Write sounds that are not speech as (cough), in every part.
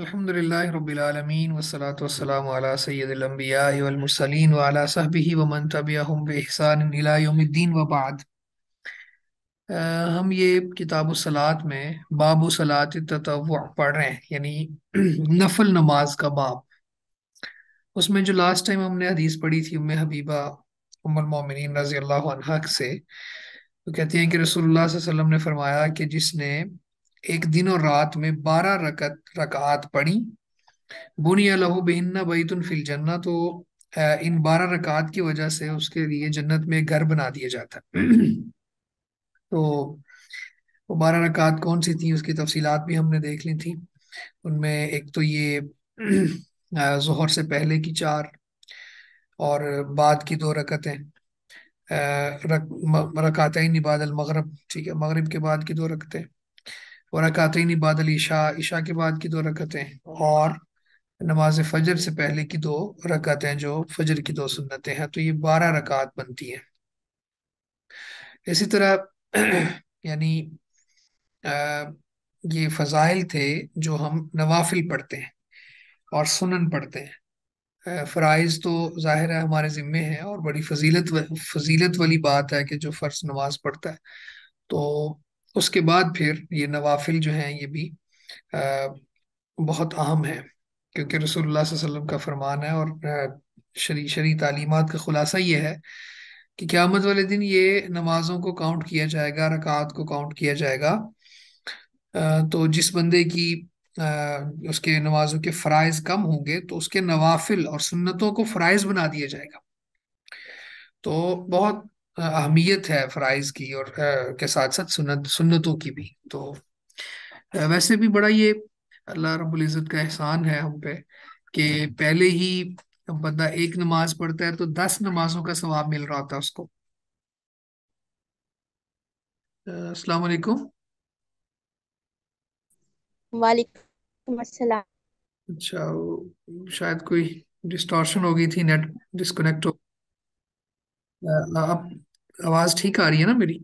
अल्हम्दुलिल्लाहि में बाबु सलात पढ़ रहे हैं यानी नफल नमाज़ का बाब उसमें जो लास्ट टाइम हमने हदीस पढ़ी थी उम्मे हबीबा उम्मुल मोमिनीन रज़ी अल्लाह से तो कहती हैं कि रसूलुल्लाह ने फरमाया कि जिसने एक दिन और रात में बारह रकत रकात पढ़ी बुनिया लहू बिहिन्ना बैतुन फिल जन्ना तो इन बारह रकात की वजह से उसके लिए जन्नत में घर बना दिया जाता। तो वो बारह रकात कौन सी थी उसकी तफसीलात भी हमने देख ली थी। उनमें एक तो ये जोहर से पहले की चार और बाद की दो रकतें। रक, रकातैन मगरब ठीक है मगरब के बाद की दो रकतें। और रकातैन बाद अल ईशा ईशा के बाद की दो रकतें और नमाज़ फजर से पहले की दो रकतें जो फजर की दो सुन्नतें हैं। तो ये बारह रकात बनती हैं। इसी तरह (clears throat) यानी अ, ये फजाइल थे जो हम नवाफिल पढ़ते हैं और सुनन पढ़ते हैं। फराइज तो ज़ाहिर है हमारे जिम्मे है और बड़ी फजीलत फजीलत वाली बात है कि जो फ़र्ज़ नमाज़ पढ़ता है। तो उसके बाद फिर ये नवाफिल जो हैं ये भी अ, बहुत अहम है क्योंकि रसोल्ला वसल्लम का फरमान है और शरी शरी तालीमात का खुलासा ये है कि क़यामत वाले दिन ये नमाजों को काउंट किया जाएगा रकात को काउंट किया जाएगा। अ, तो जिस बंदे की अ, उसके नमाजों के फ़राइज़ कम होंगे तो उसके नवाफिल और सुन्नतों को फ़राइज़ बना दिया जाएगा। तो बहुत अहमियत है फ़राइज़ की और के साथ साथ सुन्नत सुन्नतों की भी। तो वैसे भी बड़ा ये अल्लाह रब्बुल इज़्ज़त का एहसान है हम पे कि पहले ही बंदा एक नमाज़ पढ़ता है तो दस नमाजों का सवाब मिल रहा होता है उसको अस्सलाम वालेकुम वालेकुम अस्सलाम। अच्छा शायद कोई डिस्टॉर्शन हो गई थी नेट डिस्कनेक्ट हो आप आवाज़ ठीक आ रही है ना मेरी?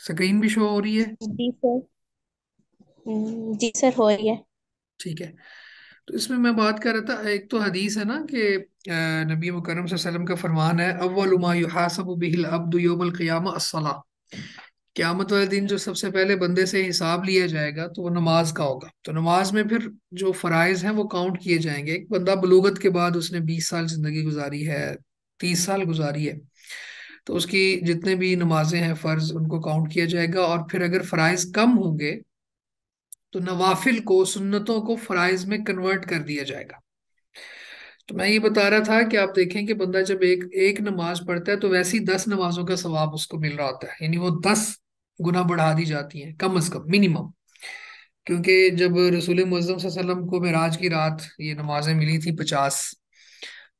स्क्रीन भी शो हो रही है? जी सर। हम्म, जी सर हो रही है। ठीक है। तो इसमें मैं बात कर रहा था एक तो हदीस है ना कि नबी अलैहि वसल्लम का फरमान है अव्वलु मा युहासबु बिहिल अब्दु यौमल क़ियामा अस्सलाह। क़यामत वाले दिन जो सबसे पहले बंदे से हिसाब लिया जाएगा तो वो नमाज़ का होगा। तो नमाज़ में फिर जो फराइज हैं वो काउंट किए जाएँगे। एक बंदा बलूगत के बाद उसने बीस साल ज़िंदगी गुजारी है तीस साल गुजारी है। तो उसकी जितने भी नमाजें हैं, फ़र्ज़, उनको काउंट किया जाएगा। और फिर अगर फराइज कम होंगे तो नवाफिल को, सुन्नतों को फराइज में कन्वर्ट कर दिया जाएगा। तो मैं ये बता रहा था कि आप देखें कि बंदा जब एक एक नमाज़ पढ़ता है तो वैसी दस नमाजों का सवाब उसको मिल रहा होता है। यानी वो दस गुना बढ़ा दी जाती हैं, कम अज कम मिनिमम क्योंकि जब रसूल वसल्लम को मेराज की रात ये नमाजें मिली थी पचास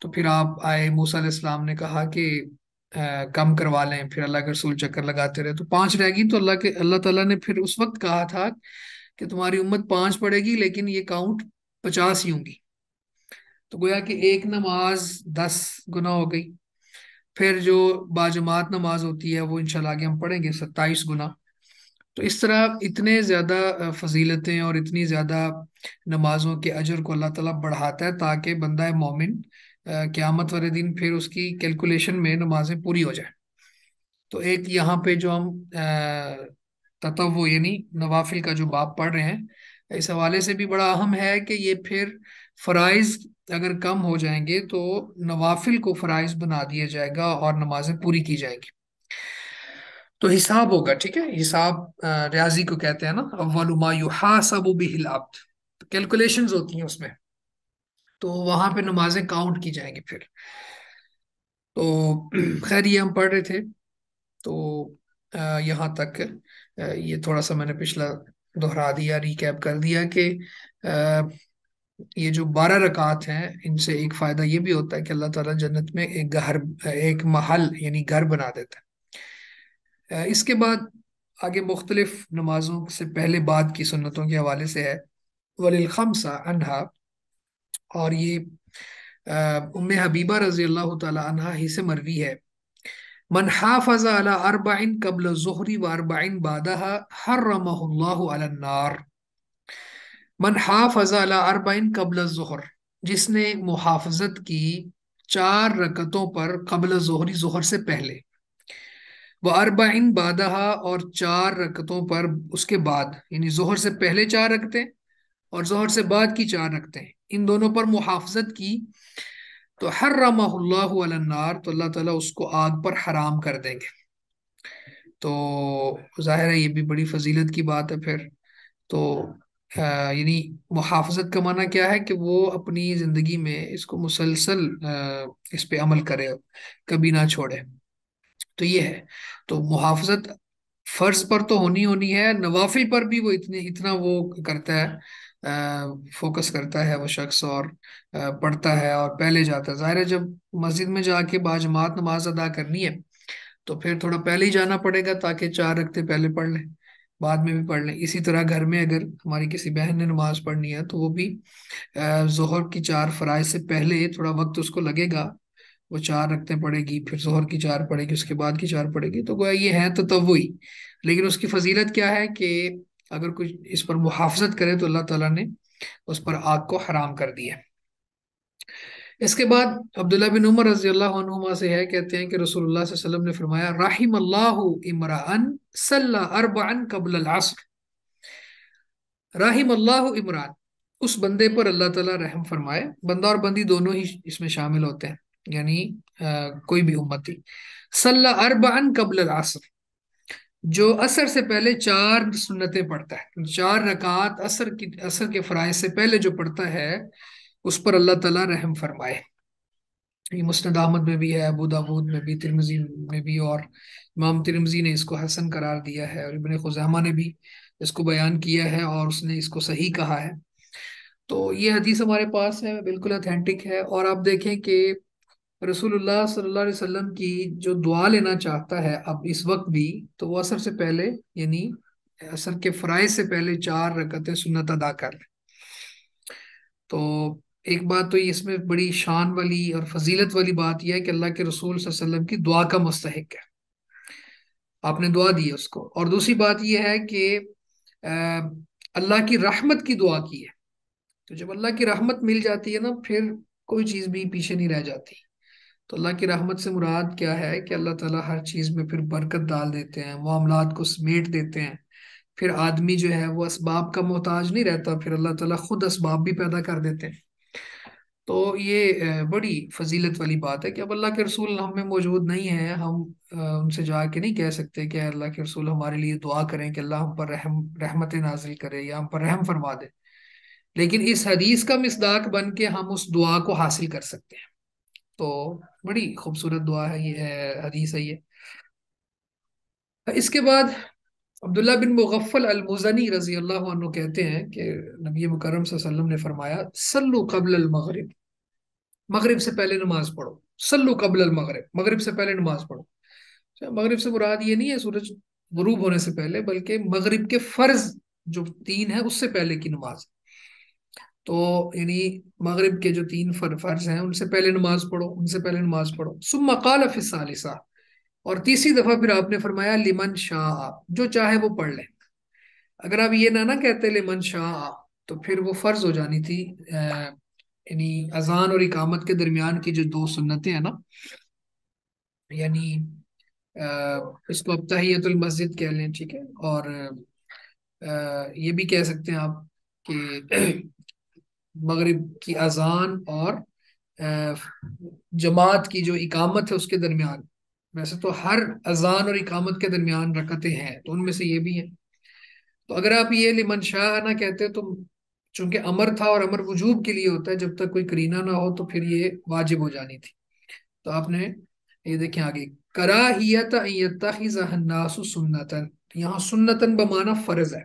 तो फिर आप आए, मूसा ने कहा कि कम करवा लें, फिर अल्लाह के रसूल चक्कर लगाते रहे। तो पाँच रह गई तो अल्लाह के, अल्लाह ताला ने फिर उस वक्त कहा था कि तुम्हारी उम्मत पाँच पड़ेगी, लेकिन ये काउंट पचास ही होंगी। तो गोया कि एक नमाज़ दस गुना हो गई। फिर जो बाजमात नमाज़ होती है, वो इंशाल्लाह आगे हम पढ़ेंगे, सत्ताईस गुना तो इस तरह इतने ज़्यादा फजीलतें और इतनी ज़्यादा नमाजों के अजर को अल्लाह ताला बढ़ाता है, ताकि बंदा मोमिन क़यामत वाले दिन फिर उसकी कैलकुलेशन में नमाजें पूरी हो जाए। तो एक यहाँ पे जो हम ततव्वु यानी नवाफिल का जो बाप पढ़ रहे हैं, इस हवाले से भी बड़ा अहम है कि ये फिर फराइज अगर कम हो जाएँगे तो नवाफिल को फराइज बना दिया जाएगा और नमाजें पूरी की जाएँगी। तो हिसाब होगा, ठीक है? हिसाब रियाजी को कहते हैं ना, अव्वलु मा युहासबु बिहिल कैलकुलेशंस होती हैं उसमें। तो वहाँ पे नमाजें काउंट की जाएँगी फिर। तो (clears throat) खैर, ये हम पढ़ रहे थे। तो यहाँ तक ये थोड़ा सा मैंने पिछला दोहरा दिया रिकैप कर दिया कि ये जो बारह रकात हैं, इनसे एक फ़ायदा ये भी होता है कि अल्लाह ताला जन्नत में एक घर, एक महल, यानी घर बना देता है। इसके बाद आगे मुख्तलिफ़ नमाजों से पहले बाद की सुन्नतों के हवाले से है। वलिल खमसा अनहा और ये उम्मे हबीबा रज़ी अल्लाह अन्हा ही से मरवी है। मन हाफज़ अला अरबइन कब्ल ज़ुहरी व अरबइन बादहा अला नार। मन हाफज अला अरबाइन कबल जोहर। जिसने मुहाफजत की चार रकतों पर कबल जोहरी जोहर से पहले। व अरबाइन बादहा और चार रकतों पर उसके बाद। यानी जोहर से पहले चार रखते और जोहर से बाद की चार रखते हैं इन दोनों पर मुहाफजत की तो हर्रमार तो अल्लाह ताला उसको आग पर हराम कर देंगे। तो ज़ाहिर है ये भी बड़ी फजीलत की बात है फिर। तो यानी मुहाफजत का माना क्या है कि वो अपनी ज़िंदगी में इसको मुसलसल इस पे अमल करे, कभी ना छोड़े। तो ये है। तो मुहाफजत फ़र्ज़ पर तो होनी होनी है, नवाफिल पर भी वो इतने, इतना वो करता है। फोकस करता है वो शख्स और पढ़ता है और पहले जाता है। ज़ाहिर है जब मस्जिद में जाके बाजमात नमाज़ अदा करनी है तो फिर थोड़ा पहले ही जाना पड़ेगा ताकि चार रखते पहले पढ़ लें, बाद में भी पढ़ लें। इसी तरह घर में अगर हमारी किसी बहन ने नमाज़ पढ़नी है तो वो भी जोहर की चार फराइज से पहले थोड़ा वक्त उसको लगेगा, वो चार रखते पड़ेगी फिर जहर की चार पड़ेगी उसके बाद की चार पड़ेगी तो गोया ये है तो तब वही लेकिन उसकी फजीलत क्या है कि अगर कुछ इस पर मुहाफजत करे तो अल्लाह ताला ने उस पर आग को हराम कर दिया इसके बाद अब्दुल्ला बिन उमर रज़ी अल्लाह से है कहते हैं कि रसूलुल्लाह वसल्लम ने फरमाया राहिम अल्लाह इमरान सल्ला अरबान कबल असर राहिम अल्लाह इमरान उस बंदे पर अल्लाह ताला रहम फरमाए। बंदा और बंदी दोनों ही इसमें शामिल होते हैं यानी आ, कोई भी उम्मती सल्ला अरबान कबल असर जो असर से पहले चार सुन्नतें पढ़ता है। चार रकात असर की, असर के फराइज से पहले जो पढ़ता है, उस पर अल्लाह ताला रहम फरमाए। ये मुस्नद अहमद में भी है, अबू दाऊद में भी, तिरमजी में भी और इमाम तिरमजी ने इसको हसन करार दिया है और इबन खुजामा ने भी इसको बयान किया है और उसने इसको सही कहा है। तो ये हदीस हमारे पास है, बिल्कुल अथेंटिक है और आप देखें कि रसूलुल्लाह सल्लल्लाहु अलैहि वसल्लम की जो दुआ लेना चाहता है अब इस वक्त भी तो वो असर से पहले, यानी असर के फ़राइज से पहले चार रकतें सुन्नत अदा कर ले। तो एक बात तो इसमें बड़ी शान वाली और फजीलत वाली बात यह है कि अल्लाह के रसूल वसल्लम की दुआ का मुस्तक है। आपने दुआ दी है उसको। और दूसरी बात यह है कि अल्लाह की रहमत की दुआ की है। तो जब अल्लाह की रहमत मिल जाती है ना, फिर कोई चीज़ भी पीछे नहीं रह जाती। तो अल्लाह की रहमत से मुराद क्या है कि अल्लाह ताला हर चीज़ में फिर बरकत डाल देते हैं, मामलात को समेट देते हैं। फिर आदमी जो है वो इसबाब का मोहताज नहीं रहता, फिर अल्लाह ताला खुद इसबाब भी पैदा कर देते हैं। तो ये बड़ी फजीलत वाली बात है कि अब अल्लाह के रसूल हमें मौजूद नहीं है, हम उनसे जाके नहीं कह सकते कि अल्लाह के रसूल हमारे लिए दुआ करें कि अल्लाह हम पर रहम, रहमत नाजिल करे या हम पर रहम फरमा दे। लेकिन इस हदीस का मिसदाक बन के हम उस दुआ को हासिल कर सकते हैं। तो बड़ी खूबसूरत दुआ है ये हदीस है ये। इसके बाद अब्दुल्ला बिन मुगफ़ल अलमुजनी रज़ी अल्लाह कहते हैं कि नबी मुकरम वसल्लम ने फरमाया सल्लु कबल मगरिब। मगरिब से पहले नमाज़ पढ़ो। सल्लु कबल मगरिब। मगरिब से पहले नमाज़ पढ़ो। अच्छा, मगरिब से मुराद ये नहीं है सूरज गुरूब होने से पहले बल्कि मगरिब के फ़र्ज़ जो तीन है उससे पहले की नमाज़। तो यानी मगरब के जो तीन फ़र्ज़ हैं उनसे पहले नमाज़ पढ़ो उनसे पहले नमाज़ पढ़ो। सुम्मा काल फिसालिसा और तीसरी दफ़ा फिर आपने फरमाया लिमन शाह। जो चाहे वो पढ़ लें। अगर आप ये ना ना कहते लिमन शाह आप तो फिर वो फ़र्ज़ हो जानी थी यानी अजान और इकामत के दरमियान की जो दो सुन्नतें हैं ना यानी इसको अब तहियतुल मस्जिद कह लें ठीक है? और आ, ये भी कह सकते हैं आप कि मगरिब की अजान और जमात की जो इकामत है उसके दरमियान। वैसे तो हर अजान और इकामत के दरमियान रकतें हैं तो उनमें से ये भी है। तो अगर आप ये लिमन शाह ना कहते तो चूँकि अमर था और अमर वजूब के लिए होता है, जब तक कोई करीना ना हो तो फिर ये वाजिब हो जानी थी। तो आपने ये देखें आगे, कराहियत सुन्नतन। यहाँ सुन्नतन बमाना फ़र्ज़ है।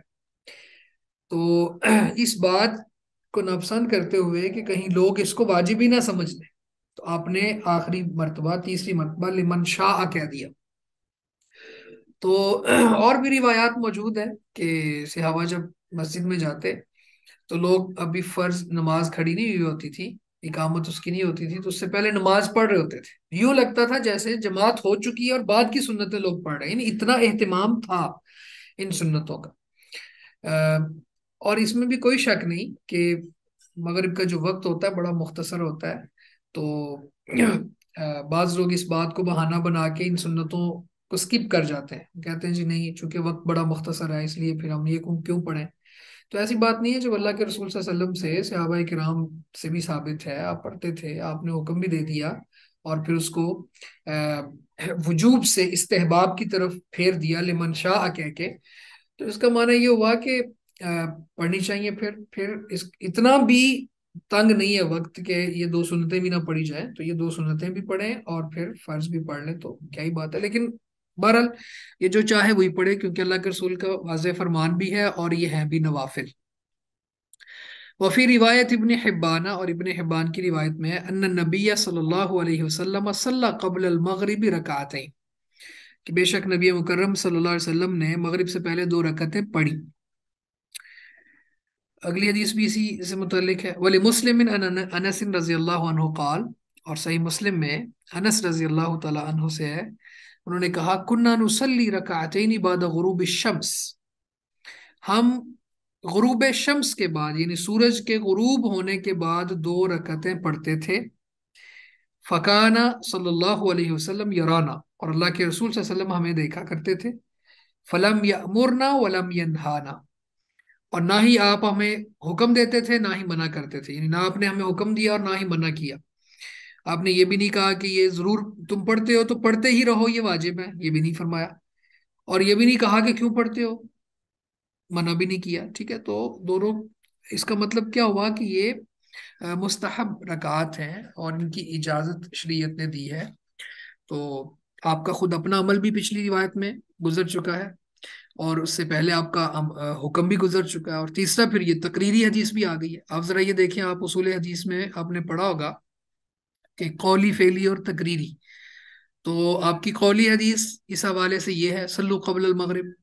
तो (clears throat) इस बात को नापसंद करते हुए कि कहीं लोग इसको वाजिब ही ना समझ लें। तो आपने आखिरी मरतबा, तीसरी मरतबा, लिमन शाह कह दिया। तो (clears throat) और भी रिवायात मौजूद है कि सिहावा जब मस्जिद में जाते तो लोग अभी फ़र्ज़ नमाज़ खड़ी नहीं हुई होती थी, इकामत उसकी नहीं होती थी तो उससे पहले नमाज़ पढ़ रहे होते थे। यूँ लगता था जैसे जमात हो चुकी है और बाद की सुन्नतें लोग पढ़ रहे हैं। इतना एहतमाम था इन सुन्नतों का। और इसमें भी कोई शक नहीं कि मगरिब का जो वक्त होता है, बड़ा मुख्तसर होता है। तो (clears throat) बाज लोग इस बात को बहाना बना के इन सुन्नतों को स्किप कर जाते हैं। कहते हैं, जी नहीं, चूँकि वक्त बड़ा मुख्तसर है, इसलिए फिर हम ये क्यों पढ़ें? तो ऐसी बात नहीं है, जब अल्लाह के रसूल वसल्लम से सहाबा कराम से भी साबित है, आप पढ़ते थे, आपने हुक्म भी दे दिया और फिर उसको वजूब से इस्तेहबाब की तरफ़ फेर दिया, लिमन शाह कह के। तो इसका माना ये हुआ कि पढ़नी चाहिए, फिर फिर इस, इतना भी तंग नहीं है वक्त के, ये दो सुनते भी ना पढ़ी जाए तो ये दो सुनते भी पढ़ें और फिर फ़र्ज़ भी पढ़ लें तो क्या ही बात है। लेकिन बहरहाल, ये जो चाहे वही पढ़े, क्योंकि अल्लाह के रसूल का वाज फरमान भी है और ये है भी नवाफिल। वफ़ी रिवायत इबन हिब्बाना, और इबन हिब्बान की रिवायत में अन्न नबी सल्लल्लाहु अलैहि वसल्लम सल्ला कबल मगरबी रकातें कि बेशक नबी मुकर्रम सल्लल्लाहु अलैहि वसल्लम ने मगरिब से पहले दो रकतें पढ़ी। अगली हदीस भी इसी से मुतलिक है। वली मुस्लिम अनस रज़ी अल्लाह काल, और सही मुस्लिम में अनस रज़ी अल्लाह तु से है। उन्होंने कहा, कुन्ना नुसल्ली रकातैनी बाद गुरूब शम्स। हम गुरूब शम्स के बाद, यानी सूरज के गुरूब होने के बाद दो रकतें पढ़ते थे। फ़काना सल्लल्लाहु अलैहि वसल्लम यराना, और अल्लाह के रसूल वसल्लम हमें देखा करते थे। फलम यमुरना वलम यनहाना। और ना ही आप हमें हुक्म देते थे, ना ही मना करते थे। यानी ना आपने हमें हुक्म दिया और ना ही मना किया। आपने ये भी नहीं कहा कि ये ज़रूर तुम पढ़ते हो तो पढ़ते ही रहो, ये वाजिब है, ये भी नहीं फरमाया। और ये भी नहीं कहा कि क्यों पढ़ते हो? मना भी नहीं किया, ठीक है? तो दोनों, इसका मतलब क्या हुआ कि ये मुस्तहब रकात हैं और इनकी इजाज़त शरीयत ने दी है। तो आपका खुद अपना अमल भी पिछली रिवायत में गुजर चुका है। और उससे पहले आपका हुक्म भी गुजर चुका है और तीसरा फिर ये तकरीरी हदीस भी आ गई है। आप जरा ये देखें, आप उसूल हदीस में आपने पढ़ा होगा कि कौली फेली और तकरीरी। तो आपकी कौली हदीस इस हवाले से ये है, सल्लु कबल मगरब।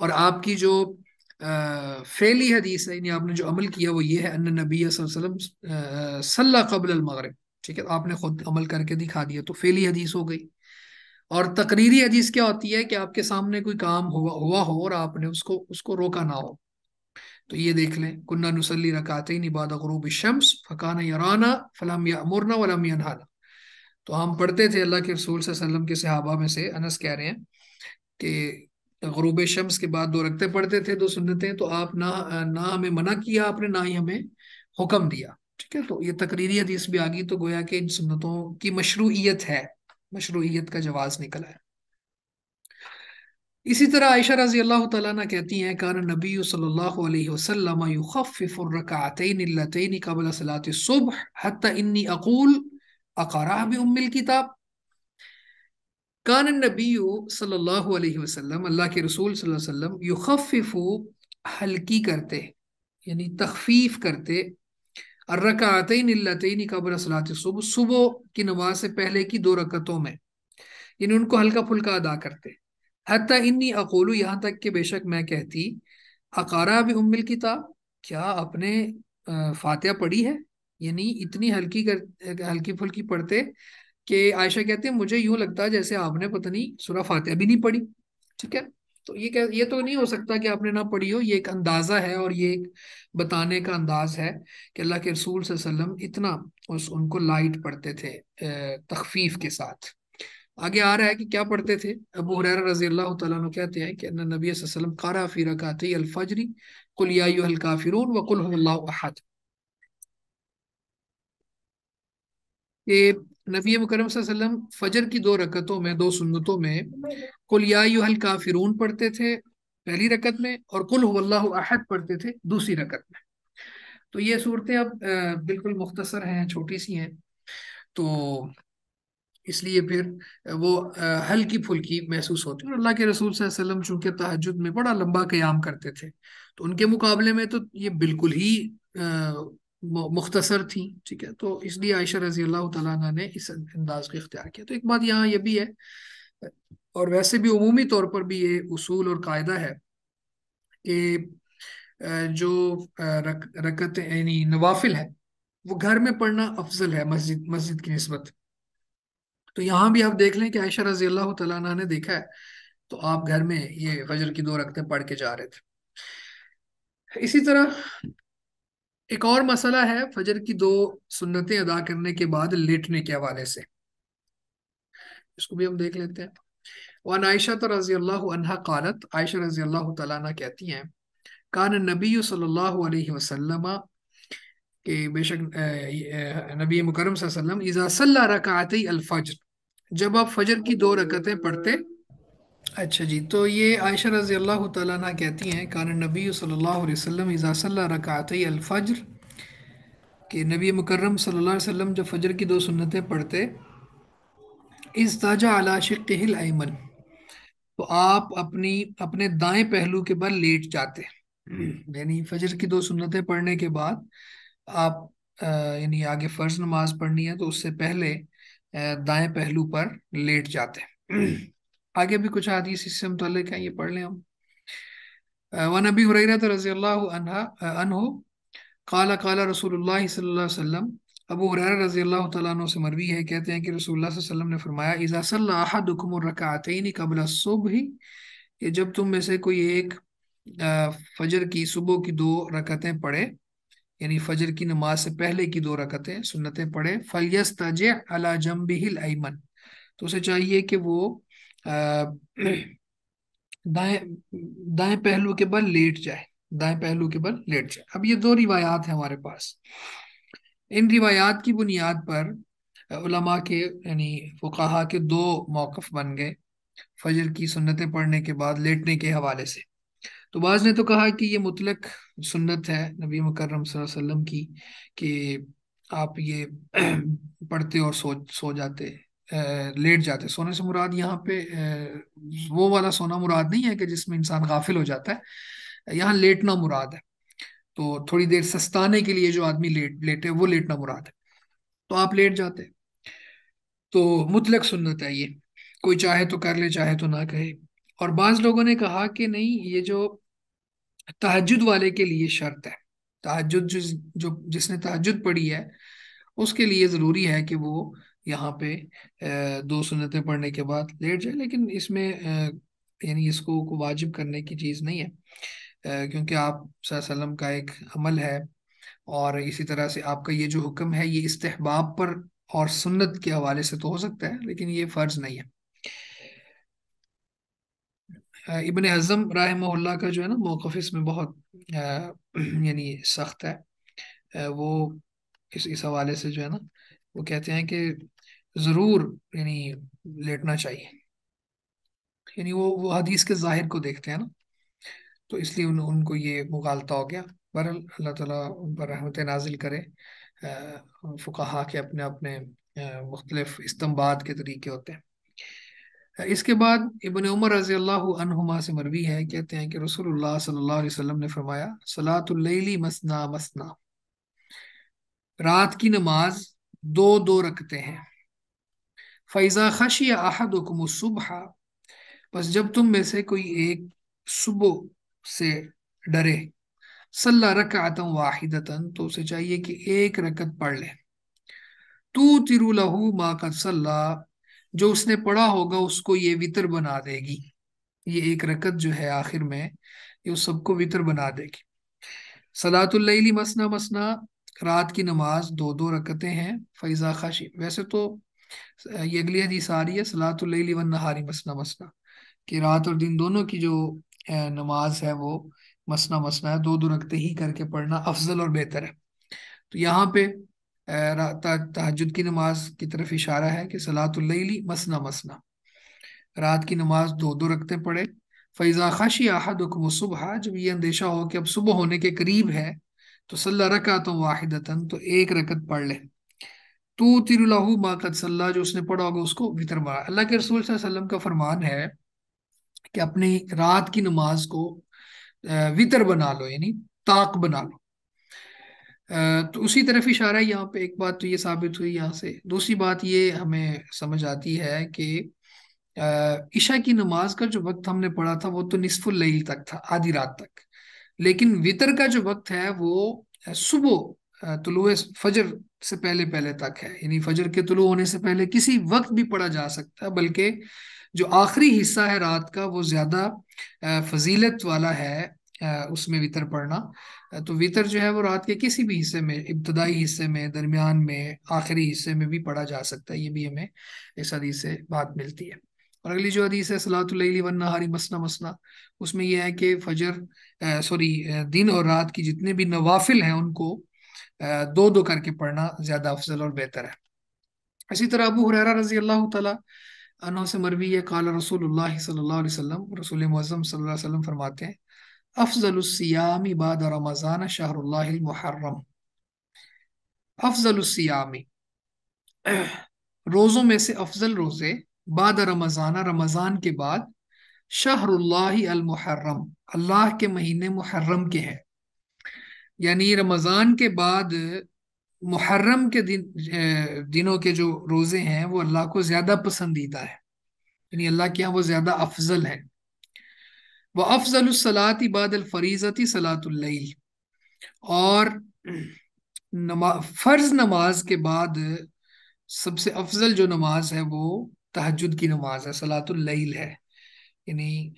और आपकी जो फेली हदीस है, यानी आपने जो अमल किया वो ये है, अन्न नबी वसल्लम सल्ला कबल मगरब। ठीक है, आपने खुद अमल करके दिखा दिया तो फेली हदीस हो गई। और तकरीरी अज़ीज़ क्या होती है कि आपके सामने कोई काम हुआ हुआ हो और आपने उसको उसको रोका ना हो। तो ये देख लें, कुन्ना नुसली रकाते निबाद गरूब शम्स, फ़काना यराना, फलम यामुरना तो हम पढ़ते थे अल्लाह के रसूल वसल्लम के सहाबा में से, अनस कह रहे हैं कि गरूब शम्स के बाद दो रखते पढ़ते थे, दो सुनते तो आप ना ना हमें मना किया आपने, ना ही हमें हुक्म दिया। ठीक है तो ये तकरीरी हदीस भी आ गई तो गोया कि इन सुन्नतों की मशरूयत है। मशरूयत का जवाब निकला है। इसी तरह आयशा रज़ी अल्लाह तला कहती हैं, कान नबी सल्लल्लाहु रकअतैन सलात सुबह इन्नी अकूल अक़रा बि उम्मिल किताब। कान नबी वसल्लम, अल्लाह के रसूल सल्लल्लाहु अलैहि हल्की करते, यानी तखफीफ करते अर्रकातैन अल्लतैन क़ब्ल सलात सुबह सुबह की नमाज़ से पहले की दो रकतों में। यानी उनको हल्का फुल्का अदा करते। हती इन्नी अकोलू, यहाँ तक कि बेशक मैं कहती, अकारा भी उम्मिल किताब, क्या आपने फातिहा पढ़ी है? यानी इतनी हल्की कर, हल्की फुल्की पढ़ते कि आयशा कहते मुझे यूँ लगता है जैसे आपने पता नहीं सुरा फातिहा भी नहीं पढ़ी। ठीक है? तो ये क्या ये तो नहीं हो सकता कि आपने ना पढ़ी हो, ये एक अंदाज़ा है और ये एक बताने का अंदाज है कि अल्लाह के रसूल वसल्लम इतना उस, उनको लाइट पढ़ते थे तखफीफ के साथ। आगे आ रहा है कि क्या पढ़ते थे? अबू हुरैरा रज़ी अल्लाह तु कहते हैं कि नबी वसल्लम कारा फ़ी रकाते अलफजरी कुल या काफिरून नबी मुकरम वसल्लम फजर की दो रकतों में, दो सुन्नतों में, कुल याल काफिरून पढ़ते थे पहली रकत में और कुल अहद पढ़ते थे दूसरी रकत में। तो ये सूरतें अब बिल्कुल मुख्तसर हैं, छोटी सी हैं। तो इसलिए फिर वो हल्की फुल्की महसूस होती है। और अल्लाह के रसूल वसल्लम चूँकि तहजद में बड़ा लंबा क्याम करते थे तो उनके मुकाबले में तो ये बिल्कुल ही मुख्तसर थी ठीक है? तो इसलिए आयशा रज़ी अल्लाह तला ने इस अंदाज को इख्तियार किया। तो एक बात यहाँ ये भी है और वैसे भी अमूमी तौर पर भी ये उसूल और कायदा है कि जो रक, रकत यानी नवाफिल है वो घर में पढ़ना अफजल है मस्जिद मस्जिद की नस्बत। तो यहाँ भी आप देख लें कि आयशा रज़ी अल्लाह तला ने देखा है तो आप घर में ये फजर की दो रकतें पढ़ के जा रहे थे। इसी तरह एक और मसला है फजर की दो सुन्नतें अदा करने के बाद लेटने के हवाले से। इसको भी हम देख लेते हैं। वन आयशा तो रज़ी अल्लाह कालत, आयशा रज़ी अल्लाह तला कहती हैं, कान नबी सल्लल्लाहु के बेशक नबी मुकरम वसल्लम, इज़ा सल्ला रकातई अल-फज्र जब आप फजर की दो रकतें पढ़ते अच्छा जी तो ये आयशा रज़ी अल्लाह तला कहती हैं कान नबी वसल्लम इज़ा सल्ला रकातई अल-फज्र कि नबी मुकर्रम सल्लल्लाहु अलैहि वसल्लम जब फजर की दो सुन्नतें पढ़ते इस ताज़ा अला शिक्हिल अयमन तो आप अपनी अपने दाएँ पहलू के बल लेट जाते यानी फजर की दो सुन्नतें पढ़ने के बाद आप यानी आगे फ़र्ज़ नमाज़ पढ़नी है तो उससे पहले दाएँ पहलू पर लेट जाते आगे भी कुछ हदीस इससे मुतल्लिक है, ये पढ़ लें हम। वन अबी हुरैरा रज़ी अल्लाह अनहु काला काला रसूलुल्लाह अबू रज़ी अल्लाह तआला से मरवी है, कहते हैं कि वसल्लम ने फरमाया रकअतैन सुबह ये जब तुम में से कोई एक फजर की सुबह की दो रकतें पढ़े, यानी फजर की नमाज़ से पहले की दो रकतें, सुन्नतें पढ़े फलियस तज अला जम्बिहिल अयमन तो उसे चाहिए कि वो (clears throat) दाएँ दाएँ पहलू के बल लेट जाए, दाएँ पहलू के बल लेट जाए। अब ये दो रिवायात हैं हमारे पास। इन रिवायात की बुनियाद पर उलमा के, यानी फुकाहा के दो मौकफ बन गए, फजर की सुन्नतें पढ़ने के बाद, लेटने के हवाले से। तो बाज ने तो कहा कि ये मुतलक सुन्नत है नबी मुकर्रम वसल्लम की, कि आप ये (clears throat) पढ़ते और सो सो जाते। लेट जाते सोने से मुराद यहाँ पे वो वाला सोना मुराद नहीं है कि जिसमें इंसान गाफिल हो जाता है। यहाँ लेटना मुराद है। तो थोड़ी देर सस्ताने के लिए जो आदमी लेट, लेटे, वो लेटना मुराद है। तो आप लेट जाते तो मुतलक सुन्नत है ये। कोई चाहे तो कर ले, चाहे तो ना कहे। और बाज लोगों ने कहा कि नहीं, ये जो तहजद वाले के लिए शर्त है। तहजद जिस, जो, जिसने तहजद पढ़ी है, उसके लिए ज़रूरी है कि वो यहाँ पे दो सुन्नतें पढ़ने के बाद लेट जाए, लेकिन इसमें यानी इसको वाजिब करने की चीज़ नहीं है। क्योंकि आप वसल्लम का एक अमल है, और इसी तरह से आपका ये जो हुक्म है, ये इस्तेहबाब पर और सुन्नत के हवाले से तो हो सकता है, लेकिन ये फ़र्ज़ नहीं है। इबन हज़म राह का जो है ना, मौकफ़ इसमें बहुत (clears throat) यानी सख्त है। वो इस इस हवाले से जो है ना, वो कहते हैं कि ज़रूर यानी लेटना चाहिए। यानी वो वो हदीस के ज़ाहिर को देखते हैं ना तो इसलिए उन, उनको ये मुगालता हो गया। बर अल्लाह ताला उन पर रहमत नाजिल करे। फ़ुकाहा के अपने अपने मुख्तलिफ़ इस्तम्बाद के तरीके होते हैं। इसके बाद इबन उमर रज़ी से मरवी है। कहते हैं कि वसल्लम ने फरमाया सलातुल्लैली मसना मसना। रात की नमाज़ दो दो रखते हैं। फैज़ा खशी अहदुकुम सुबह। बस जब तुम में से कोई एक सुबह से डरे, सल्ला रकातम वाहिदतन तो उसे चाहिए कि एक रकत पढ़ ले। तू तिरुलहू माकद सल्ला, जो उसने पढ़ा होगा उसको ये वितर बना देगी। ये एक रकत जो है आखिर में, ये सबको वितर बना देगी। सलातुल्लैली मसना मसना, रात की नमाज़ दो दो रकतें हैं, फैज़ा खाशी वैसे तो ये अगली हदीस आ रही है सलातुल्लैली वन नहारी, मसना मसना। कि रात और दिन दोनों की जो नमाज़ है वो मसना मसना है दो दो रखते ही करके पढ़ना अफजल और बेहतर है। तो यहाँ पे तहजद की नमाज़ की तरफ़ इशारा है कि सलातुल्लैली मसना मसना। रात की नमाज़ दो दो रखते पढ़े। फैज़ा खशी आहदुकुम सुबह, जब ये अंदेशा हो कि अब सुबह होने के करीब है तो सल्ला तो वाहिदतन तो एक रकत पढ़ ले। तू तिरुलाहू माकद सल्ला, जो उसने पढ़ा होगा उसको वितर बना अल्लाह के रसूल वसल्लम का फरमान है कि अपनी रात की नमाज़ को वितर बना लो, यानी ताक बना लो। तो उसी तरफ़ इशारा है यहाँ पे, एक बात तो ये साबित हुई यहाँ से। दूसरी बात ये हमें समझ आती है कि ईशा की नमाज़ का जो वक्त हमने पढ़ा था, वो तो निसफुल तक था, आधी रात तक। लेकिन वितर का जो वक्त है, वो सुबह तुलु फजर से पहले पहले तक है। यानी फजर के तुलु होने से पहले किसी वक्त भी पढ़ा जा सकता है बल्कि जो आखिरी हिस्सा है रात का, वो ज़्यादा फजीलत वाला है उसमें वितर पढ़ना। तो वितर जो है वो रात के किसी भी हिस्से में, इब्तदाई हिस्से में, दरमियान में, आखिरी हिस्से में भी पढ़ा जा सकता है। ये भी हमें इस हदीस से बात मिलती है। और अगली जो हदीस है सलातुल्लैली वन नहारी मसना मसना, उसमें यह है कि फजर सॉरी दिन और रात की जितने भी नवाफिल हैं उनको दो दो करके पढ़ना ज़्यादा अफजल और बेहतर है। इसी तरह अबू हुरैरा रज़ी अल्लाह तला अनो से मरवी है, काला रसूल मुअज्जम सल्लल्लाहु अलैहि वसल्लम फरमाते हैं, अफजल सियामी बाद रमज़ान शहरुल्लाह मुहर्रम। अफजल सियामी। रोजों में से अफजल रोज़े बाद रमजाना, रमज़ान के बाद शाहरुल्लाह मुहर्रम, अल्लाह के महीने मुहर्रम के हैं। यानी रमज़ान के बाद मुहर्रम के दिन दिनों के जो रोज़े हैं, वो अल्लाह को ज़्यादा पसंदीदा है। यानी अल्लाह के यहाँ वो ज़्यादा अफजल है। वह अफजल सलात बाद फरीजती सलातुल्लैल और नमा, फ़र्ज़ नमाज़ के बाद सबसे अफजल जो नमाज़ है, वो तहजद की नमाज़ है सलातुल्लैल है। यानी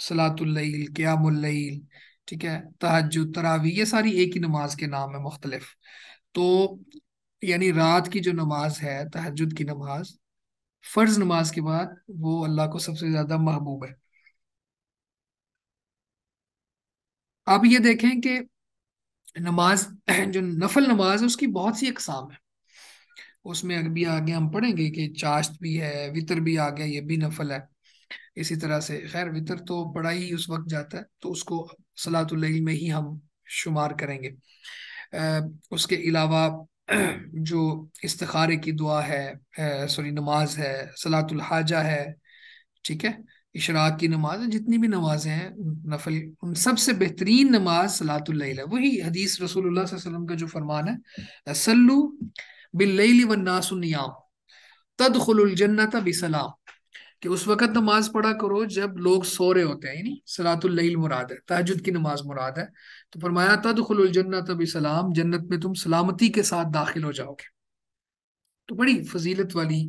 सलातुल्लैल क़यामुल्लैल ठीक है तहजद तरावी, ये सारी एक ही नमाज़ के नाम है, मुख्तलिफ़। तो यानी रात की जो नमाज़ है तहजद की नमाज़, फ़र्ज़ नमाज़ के बाद वो अल्लाह को सबसे ज़्यादा महबूब है। आप ये देखें कि नमाज़, जो नफल नमाज़ है, उसकी बहुत सी अकसाम है। उसमें अभी आगे हम पढ़ेंगे कि चाश्त भी है, वितर भी आ गया, ये भी नफल है। इसी तरह से, खैर, वितर तो पढ़ा ही उस वक्त जाता है तो उसको सलातुल्लैल में ही हम शुमार करेंगे। आ, उसके अलावा (clears throat) जो इस्तारे की दुआ है सॉरी नमाज़ है सलातुल हाजा है ठीक है इशराक की नमाज़ है जितनी भी नमाजें हैं नफल उन सबसे बेहतरीन नमाज़ सलातुल है। वही हदीस रसूलुल्लाह वसल्लम का जो फरमान है सल्लु बिल्लैल वन्नासुनियाम तदखुलुल जन्नत बिसलाम। कि उस वक्त नमाज़ पढ़ा करो जब लोग सो रहे होते हैं, यानी मुराद है तहजद की नमाज़ मुराद है। तो फरमाया, तदखुलुल जन्नत बिसलाम जन्नत में तुम सलामती के साथ दाखिल हो जाओगे। तो बड़ी फजीलत वाली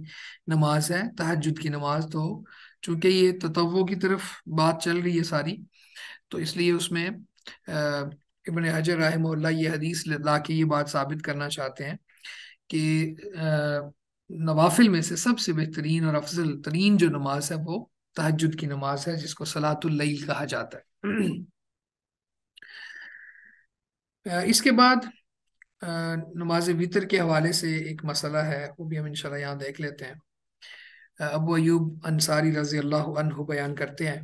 नमाज़ है तहजद की नमाज़। तो चूँकि ये तत्वों की तरफ़ बात चल रही है सारी तो इसलिए उसमें इबन हजर रहमल्ला ये हदीस ला के ये बात साबित करना चाहते हैं कि नवाफिल में से सबसे बेहतरीन और अफजल तरीन जो नमाज़ है, वो तहजद की नमाज़ है, जिसको सलातुल्लैल कहा जाता है। (clears throat) इसके बाद नमाज़ वितर के हवाले से एक मसला है, वो भी हम इंशाल्लाह यहाँ देख लेते हैं। अबू अयूब अंसारी रज़ी अल्लाह अनहु बयान करते हैं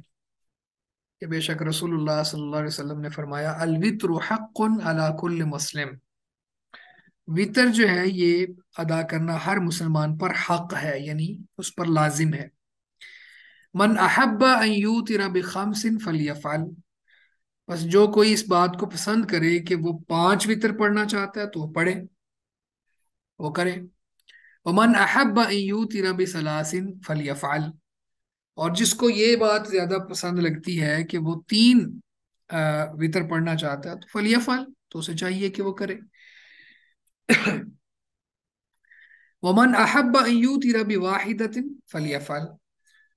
कि बेशक रसूलुल्लाह सल्लल्लाहु अलैहि वसल्लम ने फरमाया अलवित्र हक़्क़ुन अला कुल्ल मुस्लिम। वितर जो है ये अदा करना हर मुसलमान पर हक है, यानी उस पर लाजिम है। मन अहब्बा यूतिरा बिखमसिन फलियफल। बस जो कोई इस बात को पसंद करे कि वो पाँच वितर पढ़ना चाहता है तो वो पढ़े, वो करे। वमन अहब्बा यूतिरा बिसलासिन फलियफल। और जिसको ये बात ज़्यादा पसंद लगती है कि वो तीन वितर पढ़ना चाहता है तो फलियफल तो उसे चाहिए कि वो करे। (coughs) वमन अहब्बा यूतिरा बिवाहिदतिन फलियफल।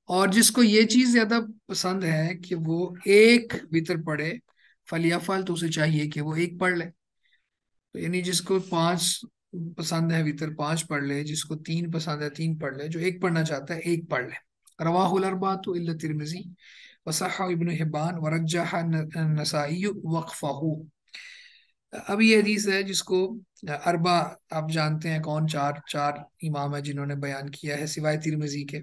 और जिसको ये चीज़ ज़्यादा पसंद है कि वो एक वितर पढ़े, फलियाफल तो उसे चाहिए कि वो एक पढ़ ले। तो यानी जिसको पाँच पसंद है वितर पाँच पढ़ ले, जिसको तीन पसंद है तीन पढ़ ले, जो एक पढ़ना चाहता है, एक पढ़ ले। अरबातु इल्ला तिरमिजी। वसह इब्न हिब्बान। वरज्जह नसाई वक्फहू। अब ये हदीस है जिसको, अरबा आप जानते हैं कौन? चार चार इमाम है जिन्होंने बयान किया है, सिवाय तिरमिजी के।